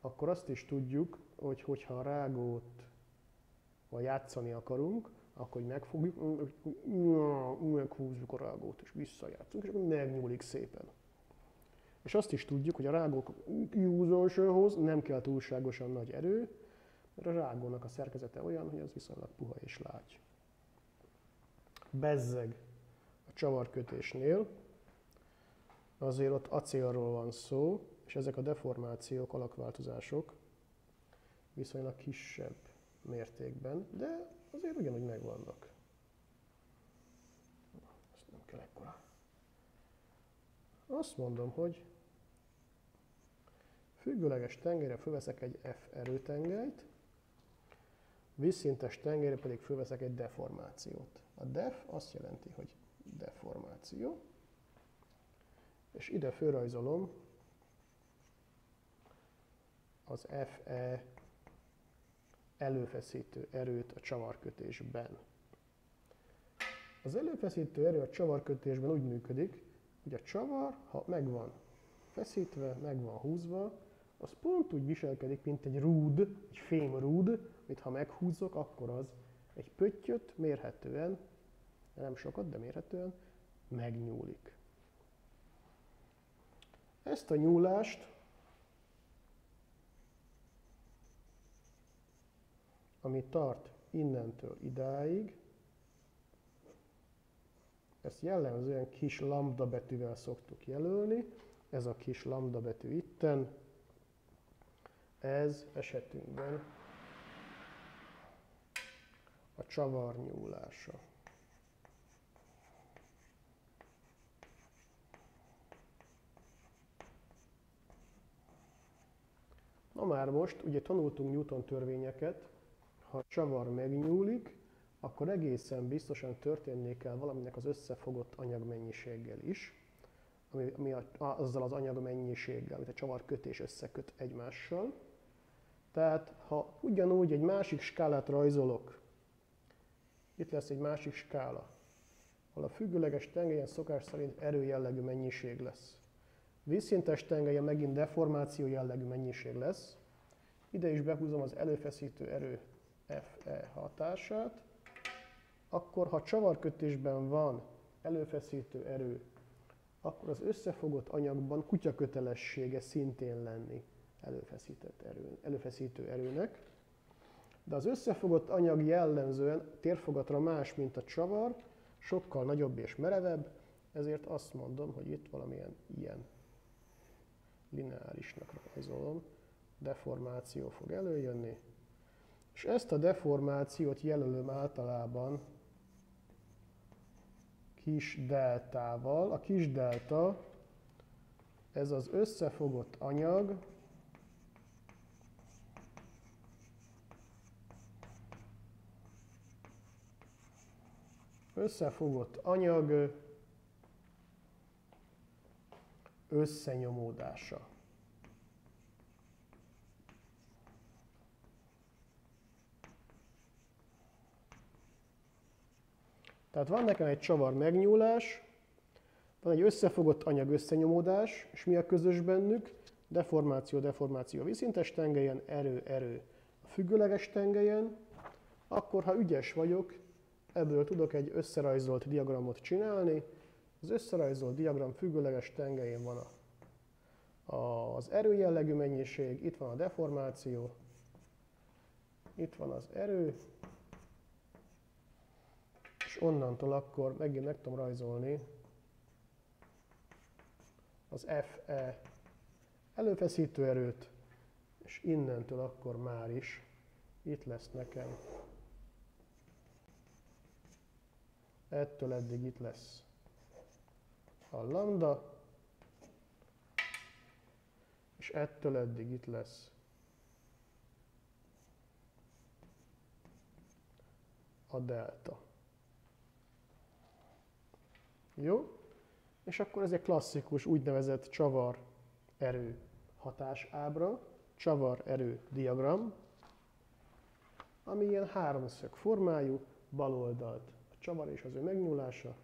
akkor azt is tudjuk, hogy hogyha a rágót vagy játszani akarunk, akkor megfogjuk, meghúzzuk a rágót, és visszajátszunk, és akkor megnyúlik szépen. És azt is tudjuk, hogy a rágók kiúzósóhoz nem kell túlságosan nagy erő, mert a rágónak a szerkezete olyan, hogy az viszonylag puha és lágy. Bezzeg a csavarkötésnél, azért ott acélról van szó, és ezek a deformációk, alakváltozások viszonylag kisebb mértékben, de azért ugyanúgy megvannak. Ezt nem kell ekkora. Azt mondom, hogy Függőleges tengelyre fölveszek egy F erőtengelyt, vízszintes tengelyre pedig fölveszek egy deformációt. A def azt jelenti, hogy deformáció, és ide fölrajzolom az FE előfeszítő erőt a csavarkötésben. Az előfeszítő erő a csavarkötésben úgy működik, hogy a csavar, ha megvan feszítve, megvan húzva, az pont úgy viselkedik, mint egy rúd, egy fémrúd, amit ha meghúzok, akkor az egy pöttyöt mérhetően, nem sokat, de mérhetően megnyúlik. Ezt a nyúlást ami tart innentől idáig, ezt jellemzően kis lambda betűvel szoktuk jelölni, ez a kis lambda betű itten, ez esetünkben a csavar nyúlása. Na már most, ugye tanultunk Newton törvényeket, ha a csavar megnyúlik, akkor egészen biztosan történnie kell valaminek az összefogott anyagmennyiséggel is, ami, ami a, azzal az anyagmennyiséggel, amit a csavarkötés összeköt egymással. Tehát ha ugyanúgy egy másik skálát rajzolok, itt lesz egy másik skála, ahol a függőleges tengelyen szokás szerint erőjellegű mennyiség lesz. Vízszintes tengelyen megint deformáció jellegű mennyiség lesz. Ide is behúzom az előfeszítő erő FE hatását. Akkor, ha csavarkötésben van előfeszítő erő, akkor az összefogott anyagban kutyakötelessége szintén lenni előfeszített erő, előfeszítő erőnek. De az összefogott anyag jellemzően térfogatra más, mint a csavar, sokkal nagyobb és merevebb, ezért azt mondom, hogy itt valamilyen ilyen lineárisnak rajzolom, deformáció fog előjönni, és ezt a deformációt jelölöm általában kis deltával. A kis delta, ez az összefogott anyag, összefogott anyag összenyomódása. Tehát van nekem egy csavar megnyúlás, van egy összefogott anyag összenyomódás, és mi a közös bennük? Deformáció, deformáció a vízszintes tengelyen, erő, erő a függőleges tengelyen. Akkor, ha ügyes vagyok, ebből tudok egy összerajzolt diagramot csinálni. Az összerajzolt diagram függőleges tengelyén van az erőjellegű mennyiség, itt van a deformáció, itt van az erő, és onnantól akkor megint meg tudom rajzolni az FE előfeszítő erőt, és innentől akkor már is itt lesz nekem. Ettől eddig itt lesz a lambda, és ettől eddig itt lesz a delta. Jó? És akkor ez egy klasszikus úgynevezett csavar erő hatásábra, csavar erő diagram, ami ilyen háromszög formájú, bal oldalt a csavar és az ő megnyúlása,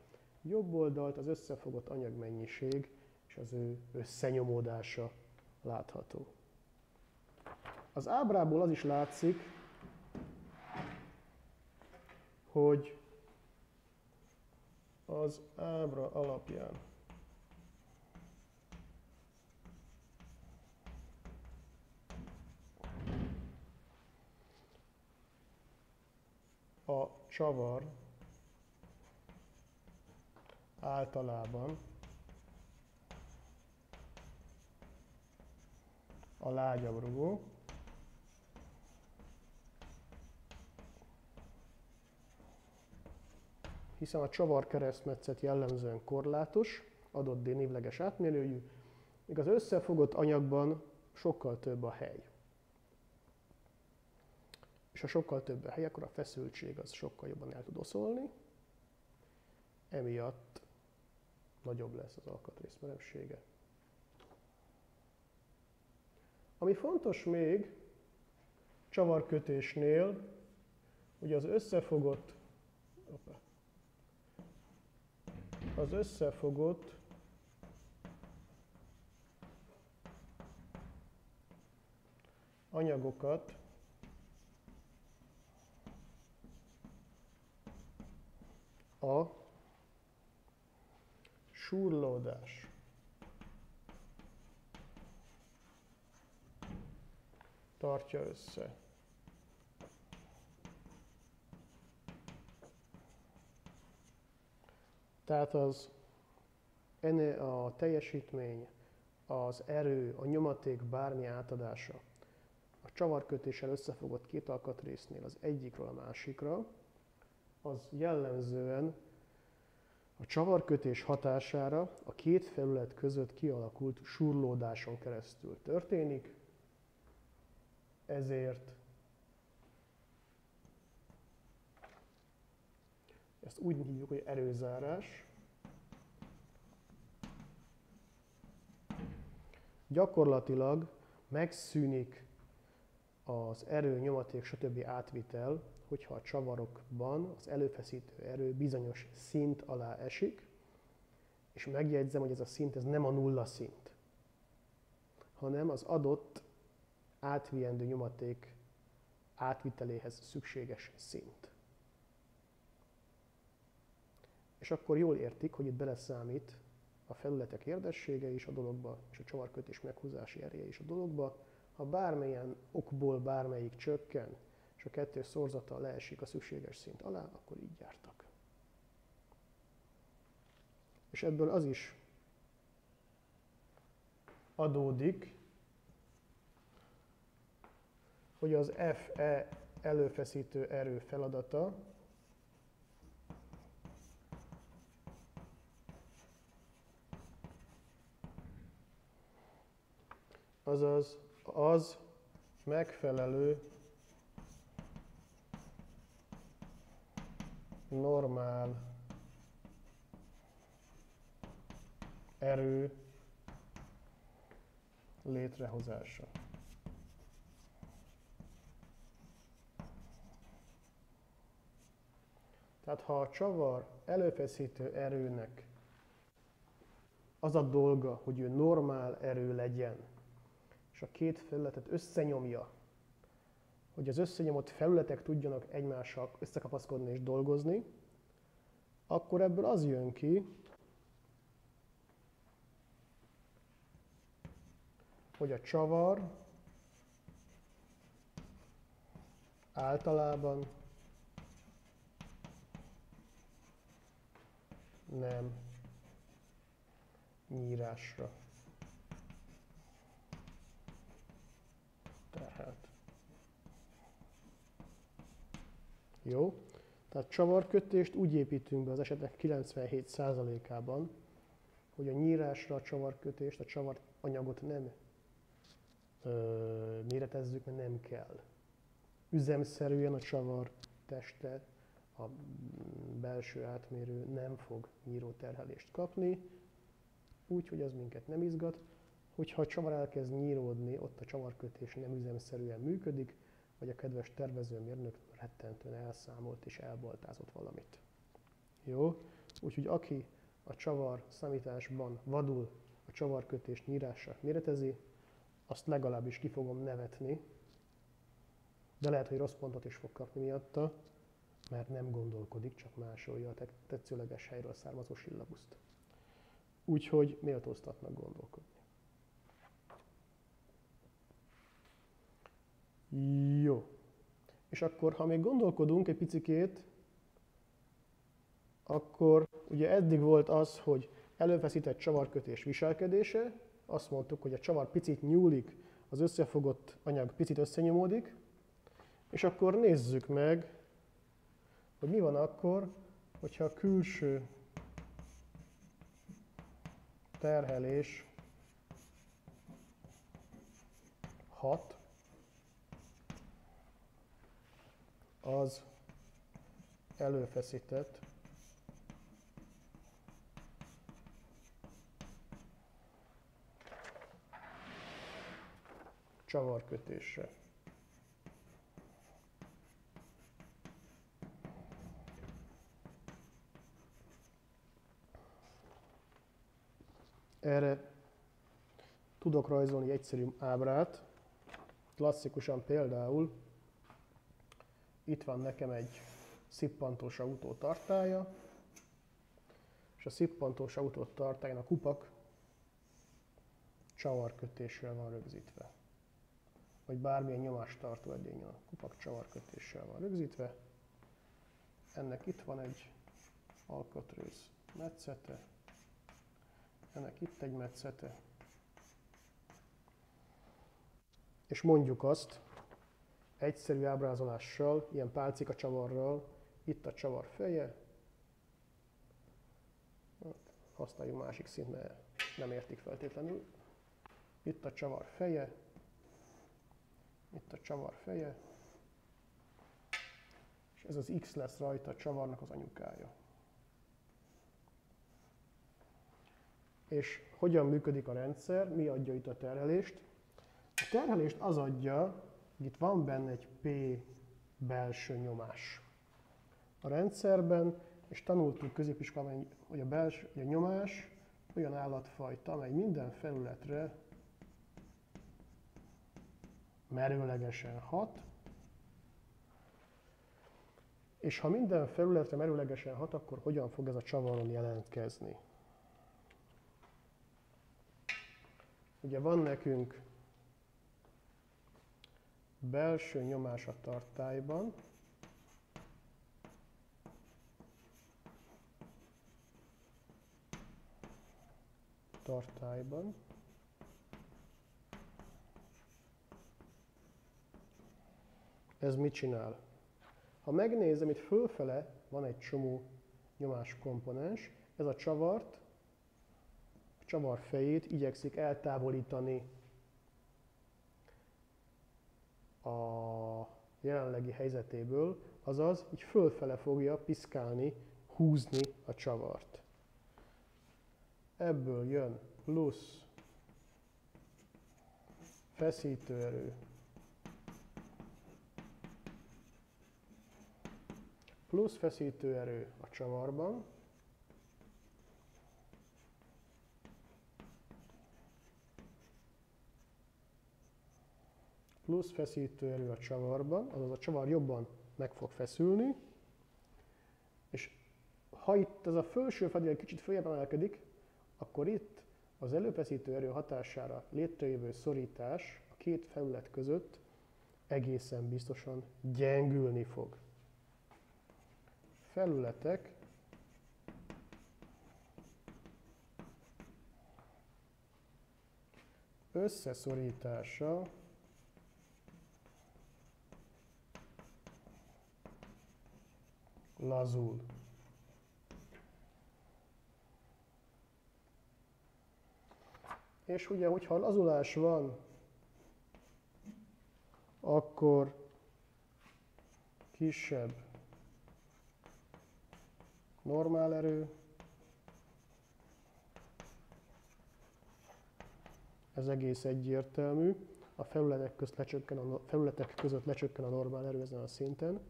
jobb oldalt az összefogott anyagmennyiség és az ő összenyomódása látható. Az ábrából az is látszik, hogy az ábra alapján. A csavar általában a lágyabb rugó, hiszen a csavar keresztmetszet jellemzően korlátos, adott D névleges átmérőjű, míg az összefogott anyagban sokkal több a hely. És ha sokkal több a hely, akkor a feszültség az sokkal jobban el tud oszolni, emiatt nagyobb lesz az alkatrész merevsége. Ami fontos még csavarkötésnél, hogy az összefogott, opa, az összefogott anyagokat a Súrlódás. Tartja össze. Tehát az a teljesítmény, az erő, a nyomaték bármi átadása a csavarkötéssel összefogott két alkatrésznél az egyikről a másikra, az jellemzően a csavarkötés hatására a két felület között kialakult surlódáson keresztül történik, ezért ezt úgy hívjuk, hogy erőzárás. Gyakorlatilag megszűnik az erő, nyomaték, stb. átvitel, hogyha a csavarokban az előfeszítő erő bizonyos szint alá esik, és megjegyzem, hogy ez a szint ez nem a nulla szint, hanem az adott átviendő nyomaték átviteléhez szükséges szint. És akkor jól értik, hogy itt beleszámít a felületek érdessége is a dologba, és a csavarkötés meghúzási ereje is a dologba. Ha bármilyen okból bármelyik csökken, és a kettős szorzata leesik a szükséges szint alá, akkor így jártak. És ebből az is adódik, hogy az FE előfeszítő erő feladata azaz az megfelelő normál erő létrehozása. Tehát ha a csavar előfeszítő erőnek az a dolga, hogy ő normál erő legyen, és a két felületet összenyomja, hogy az összenyomott felületek tudjanak egymással összekapaszkodni és dolgozni, akkor ebből az jön ki, hogy a csavar általában nem nyírásra terhelt. Jó? Tehát csavarkötést úgy építünk be az esetek 97%-ában, hogy a nyírásra a csavarkötést, a csavar anyagot nem ö, méretezzük, mert nem kell. Üzemszerűen a csavar teste, a belső átmérő nem fog nyíró terhelést kapni, úgyhogy az minket nem izgat. Hogyha a csavar elkezd nyíródni, ott a csavarkötés nem üzemszerűen működik, vagy a kedves tervezőmérnök rettentően elszámolt és elbaltázott valamit. Jó? Úgyhogy aki a csavar számításban vadul a csavarkötés nyírásra méretezi, azt legalábbis ki fogom nevetni, de lehet, hogy rossz pontot is fog kapni miatta, mert nem gondolkodik, csak másolja a tetszőleges helyről származó sillabuszt. Úgyhogy méltóztatnak gondolkodni. Jó. És akkor, ha még gondolkodunk egy picikét, akkor ugye eddig volt az, hogy előfeszített csavarkötés viselkedése, azt mondtuk, hogy a csavar picit nyúlik, az összefogott anyag picit összenyomódik, és akkor nézzük meg, hogy mi van akkor, hogyha a külső terhelés hat, az előfeszített csavarkötésre. Erre tudok rajzolni egyszerű ábrát. Klasszikusan például itt van nekem egy szippantós autó tartája, és a szippantós autó tartályán a kupak csavarkötéssel van rögzítve. Vagy bármilyen nyomástartó edény a kupak csavarkötéssel van rögzítve. Ennek itt van egy alkatrész metszete, ennek itt egy metszete. És mondjuk azt egyszerű ábrázolással, ilyen pálcika csavarral, itt a csavar feje, használjuk másik szint, mert nem értik feltétlenül. Itt a csavar feje, itt a csavar feje, és ez az X lesz rajta a csavarnak az anyukája. És hogyan működik a rendszer, mi adja itt a terhelést? A terhelést az adja, itt van benne egy P belső nyomás a rendszerben, és tanultuk középiskolában, hogy a, belső, hogy a nyomás olyan állatfajta, amely minden felületre merőlegesen hat, és ha minden felületre merőlegesen hat, akkor hogyan fog ez a csavaron jelentkezni? Ugye van nekünk belső nyomás a tartályban, tartályban. Ez mit csinál? Ha megnézem, itt fölfele van egy csomó nyomás komponens, ez a csavart, a csavar fejét igyekszik eltávolítani a jelenlegi helyzetéből, azaz így fölfele fogja piszkálni, húzni a csavart. Ebből jön plusz feszítőerő, plusz feszítőerő a csavarban, plusz feszítőerő a csavarban, azaz a csavar jobban meg fog feszülni, és ha itt ez a felső fedél kicsit följebb emelkedik, akkor itt az előfeszítő erő hatására létrejövő szorítás a két felület között egészen biztosan gyengülni fog. Felületek. Összeszorítása lazul. És ugye, hogyha lazulás van, akkor kisebb normál erő, ez egész egyértelmű, a felületek, közt lecsökken a, felületek között lecsökken a normál erő ezen a szinten,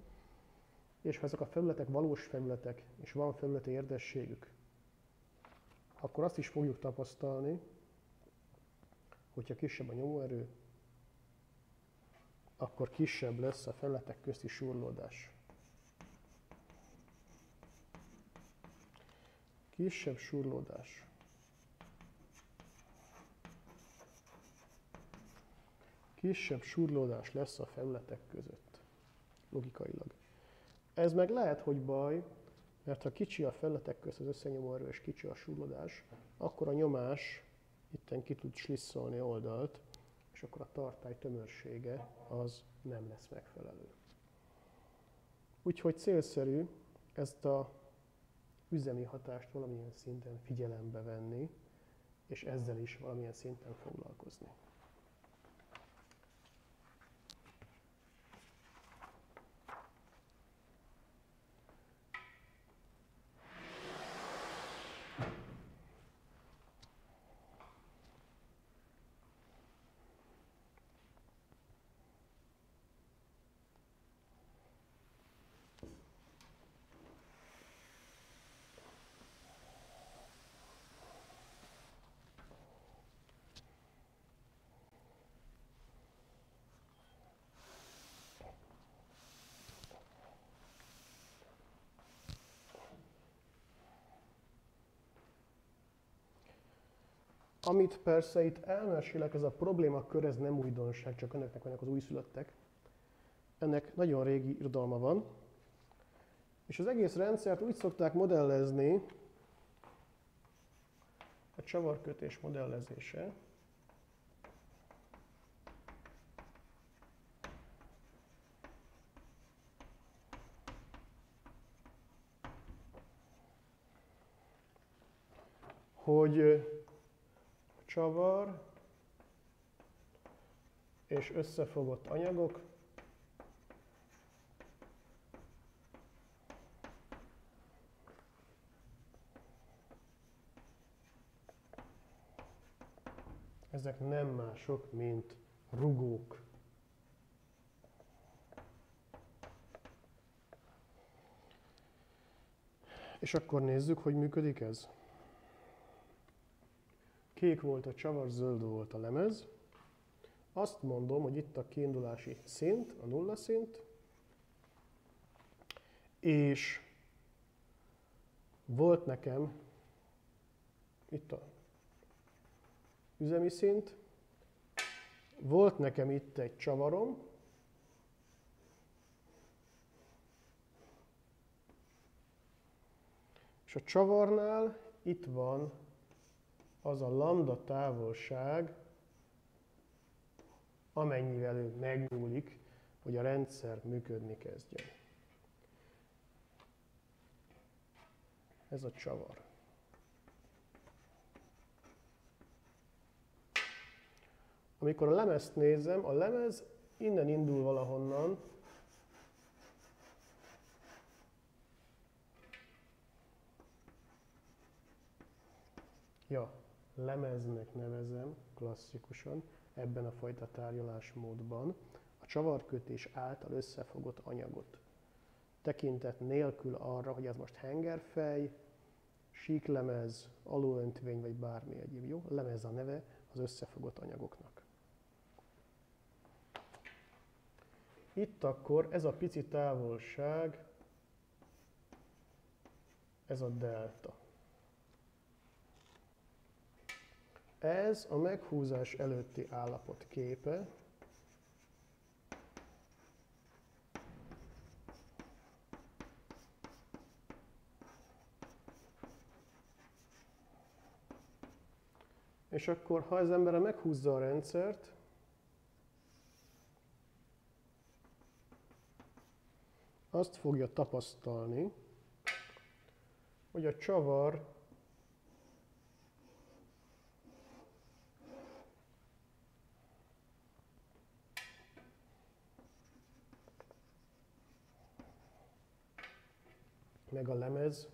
és ha ezek a felületek valós felületek, és van felületi érdességük, akkor azt is fogjuk tapasztalni, hogyha kisebb a nyomóerő, akkor kisebb lesz a felületek közti surlódás. Kisebb surlódás. Kisebb surlódás lesz a felületek között, logikailag. Ez meg lehet, hogy baj, mert ha kicsi a felületek közt az összenyomóerő és kicsi a surlódás, akkor a nyomás itten ki tud slisszolni oldalt, és akkor a tartály tömörsége az nem lesz megfelelő. Úgyhogy célszerű ezt a üzemi hatást valamilyen szinten figyelembe venni, és ezzel is valamilyen szinten foglalkozni. Amit persze itt elmesélek, ez a problémakör, ez nem újdonság, csak önöknek vannak az újszülöttek. Ennek nagyon régi irodalma van. És az egész rendszert úgy szokták modellezni, a csavarkötés modellezése hogy csavar és összefogott anyagok ezek nem mások, mint rugók. És akkor nézzük, hogy működik ez. Kék volt a csavar, zöld volt a lemez. Azt mondom, hogy itt a kiindulási szint, a nulla szint, és volt nekem itt a üzemi szint, volt nekem itt egy csavarom, és a csavarnál itt van az a lambda távolság, amennyivel ő megnyúlik, hogy a rendszer működni kezdjen. Ez a csavar. Amikor a lemezt nézem, a lemez innen indul valahonnan, Ja, lemeznek nevezem klasszikusan ebben a fajta tárgyalásmódban a csavarkötés által összefogott anyagot. Tekintet nélkül arra, hogy ez most hengerfej, síklemez, alulöntvény vagy bármi egyéb. Jó? Lemez a neve az összefogott anyagoknak. Itt akkor ez a pici távolság, ez a delta. Ez a meghúzás előtti állapot képe, És akkor, ha az ember meghúzza a rendszert, azt fogja tapasztalni, hogy a csavar lemez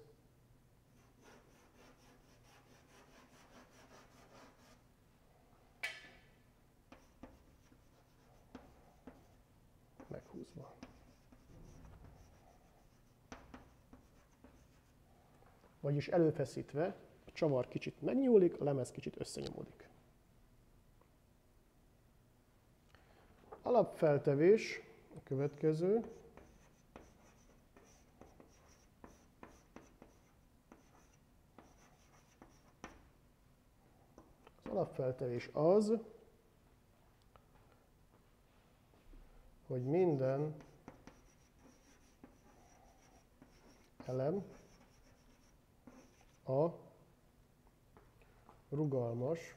meghúzva. Vagyis előfeszítve, a csavar kicsit megnyúlik, a lemez kicsit összenyomódik. Alapfeltevés a következő. Az alapfeltevés az, hogy minden elem a rugalmas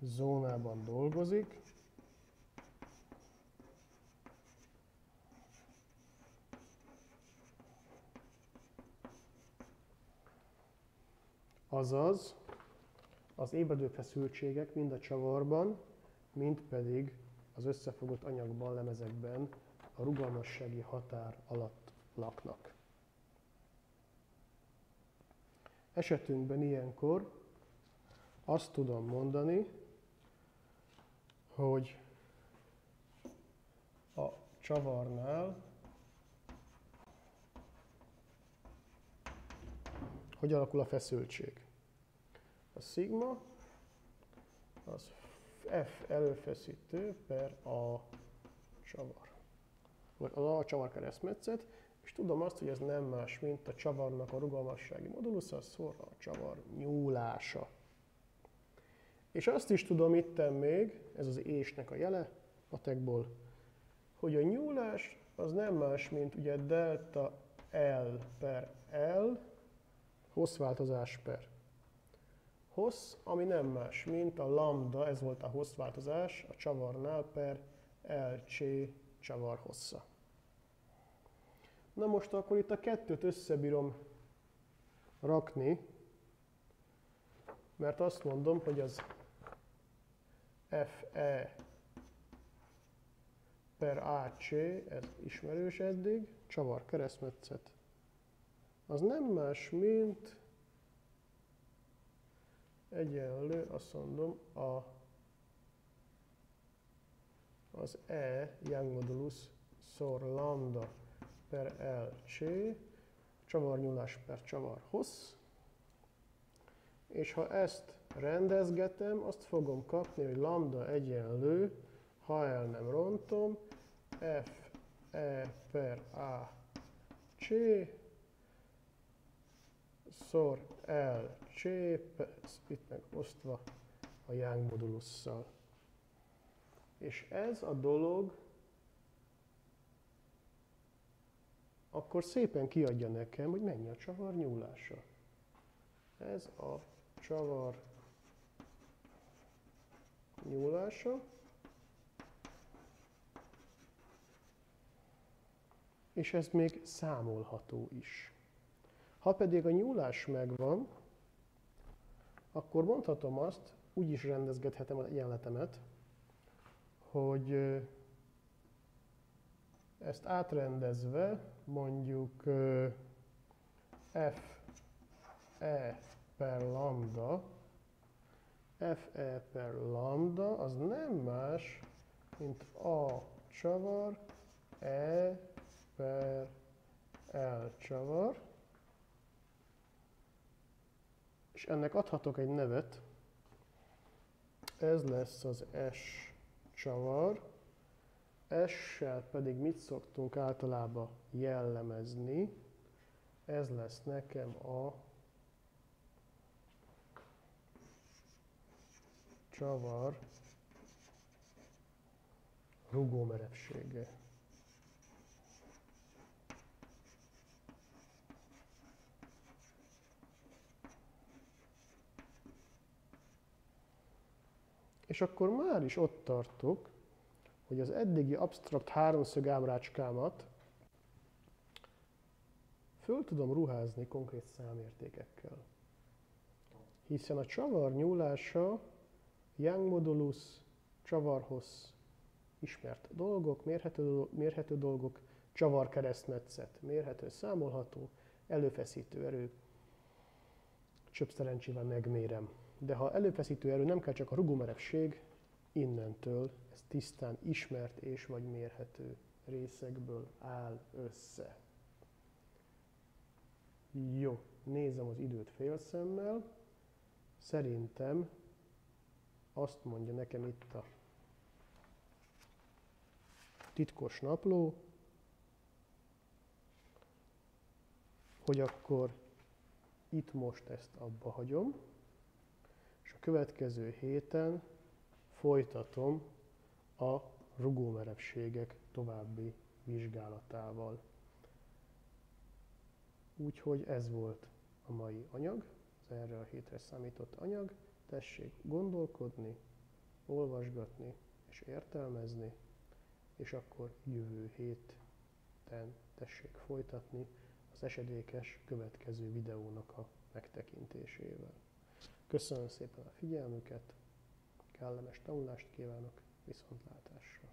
zónában dolgozik, azaz az ébredő feszültségek mind a csavarban, mind pedig az összefogott anyagban, lemezekben a rugalmassági határ alatt laknak. Esetünkben ilyenkor azt tudom mondani, hogy a csavarnál hogy alakul a feszültség. A szigma az F előfeszítő per a csavar vagy az A csavar keresztmetszet, és tudom azt, hogy ez nem más, mint a csavarnak a rugalmassági modulusza, szor a csavar nyúlása. És azt is tudom itten még, ez az ésnek a jele matekból, hogy a nyúlás az nem más, mint ugye delta L per L, hosszváltozás per hossz, ami nem más, mint a lambda, ez volt a hosszváltozás a csavarnál per LC csavar hossza. Na most akkor itt a kettőt összebírom rakni, mert azt mondom, hogy az FE per AC, ez ismerős eddig, csavar keresztmetszet, az nem más, mint egyenlő, azt mondom, a, az E Young modulus szor lambda per LC, csavarnyúlás per csavar hossz, és ha ezt rendezgetem, azt fogom kapni, hogy lambda egyenlő, ha el nem rontom, F E per A C szor L C, itt meg osztva a Young modulusszal. És ez a dolog akkor szépen kiadja nekem, hogy mennyi a csavar nyúlása. Ez a csavar nyúlása. És ez még számolható is. Ha pedig a nyúlás megvan, akkor mondhatom azt, úgy is rendezgethetem a jelenletemet, hogy ezt átrendezve mondjuk f e per lambda, fe per lambda az nem más, mint a csavar e per l csavar, és ennek adhatok egy nevet, ez lesz az S csavar, S-sel pedig mit szoktunk általában jellemezni, ez lesz nekem a csavar rugómerevsége. És akkor már is ott tartok, hogy az eddigi absztrakt háromszög ábrácskámat föl tudom ruházni konkrét számértékekkel. Hiszen a csavar nyúlása Young modulus, csavarhossz, ismert dolgok, mérhető, mérhető dolgok, csavar keresztmetszet, mérhető, számolható, előfeszítő erő, csöpszerencsével megmérem. De ha előfeszítő erő nem kell csak a rugómerevség, innentől ez tisztán ismert és vagy mérhető részekből áll össze. Jó, nézem az időt félszemmel. Szerintem azt mondja nekem itt a titkos napló, hogy akkor itt most ezt abba hagyom, következő héten folytatom a rugómerevségek további vizsgálatával. Úgyhogy ez volt a mai anyag, az erre a hétre számított anyag. Tessék gondolkodni, olvasgatni és értelmezni, és akkor jövő héten tessék folytatni az esedékes következő videónak a megtekintésével. Köszönöm szépen a figyelmüket, kellemes tanulást kívánok, viszontlátásra!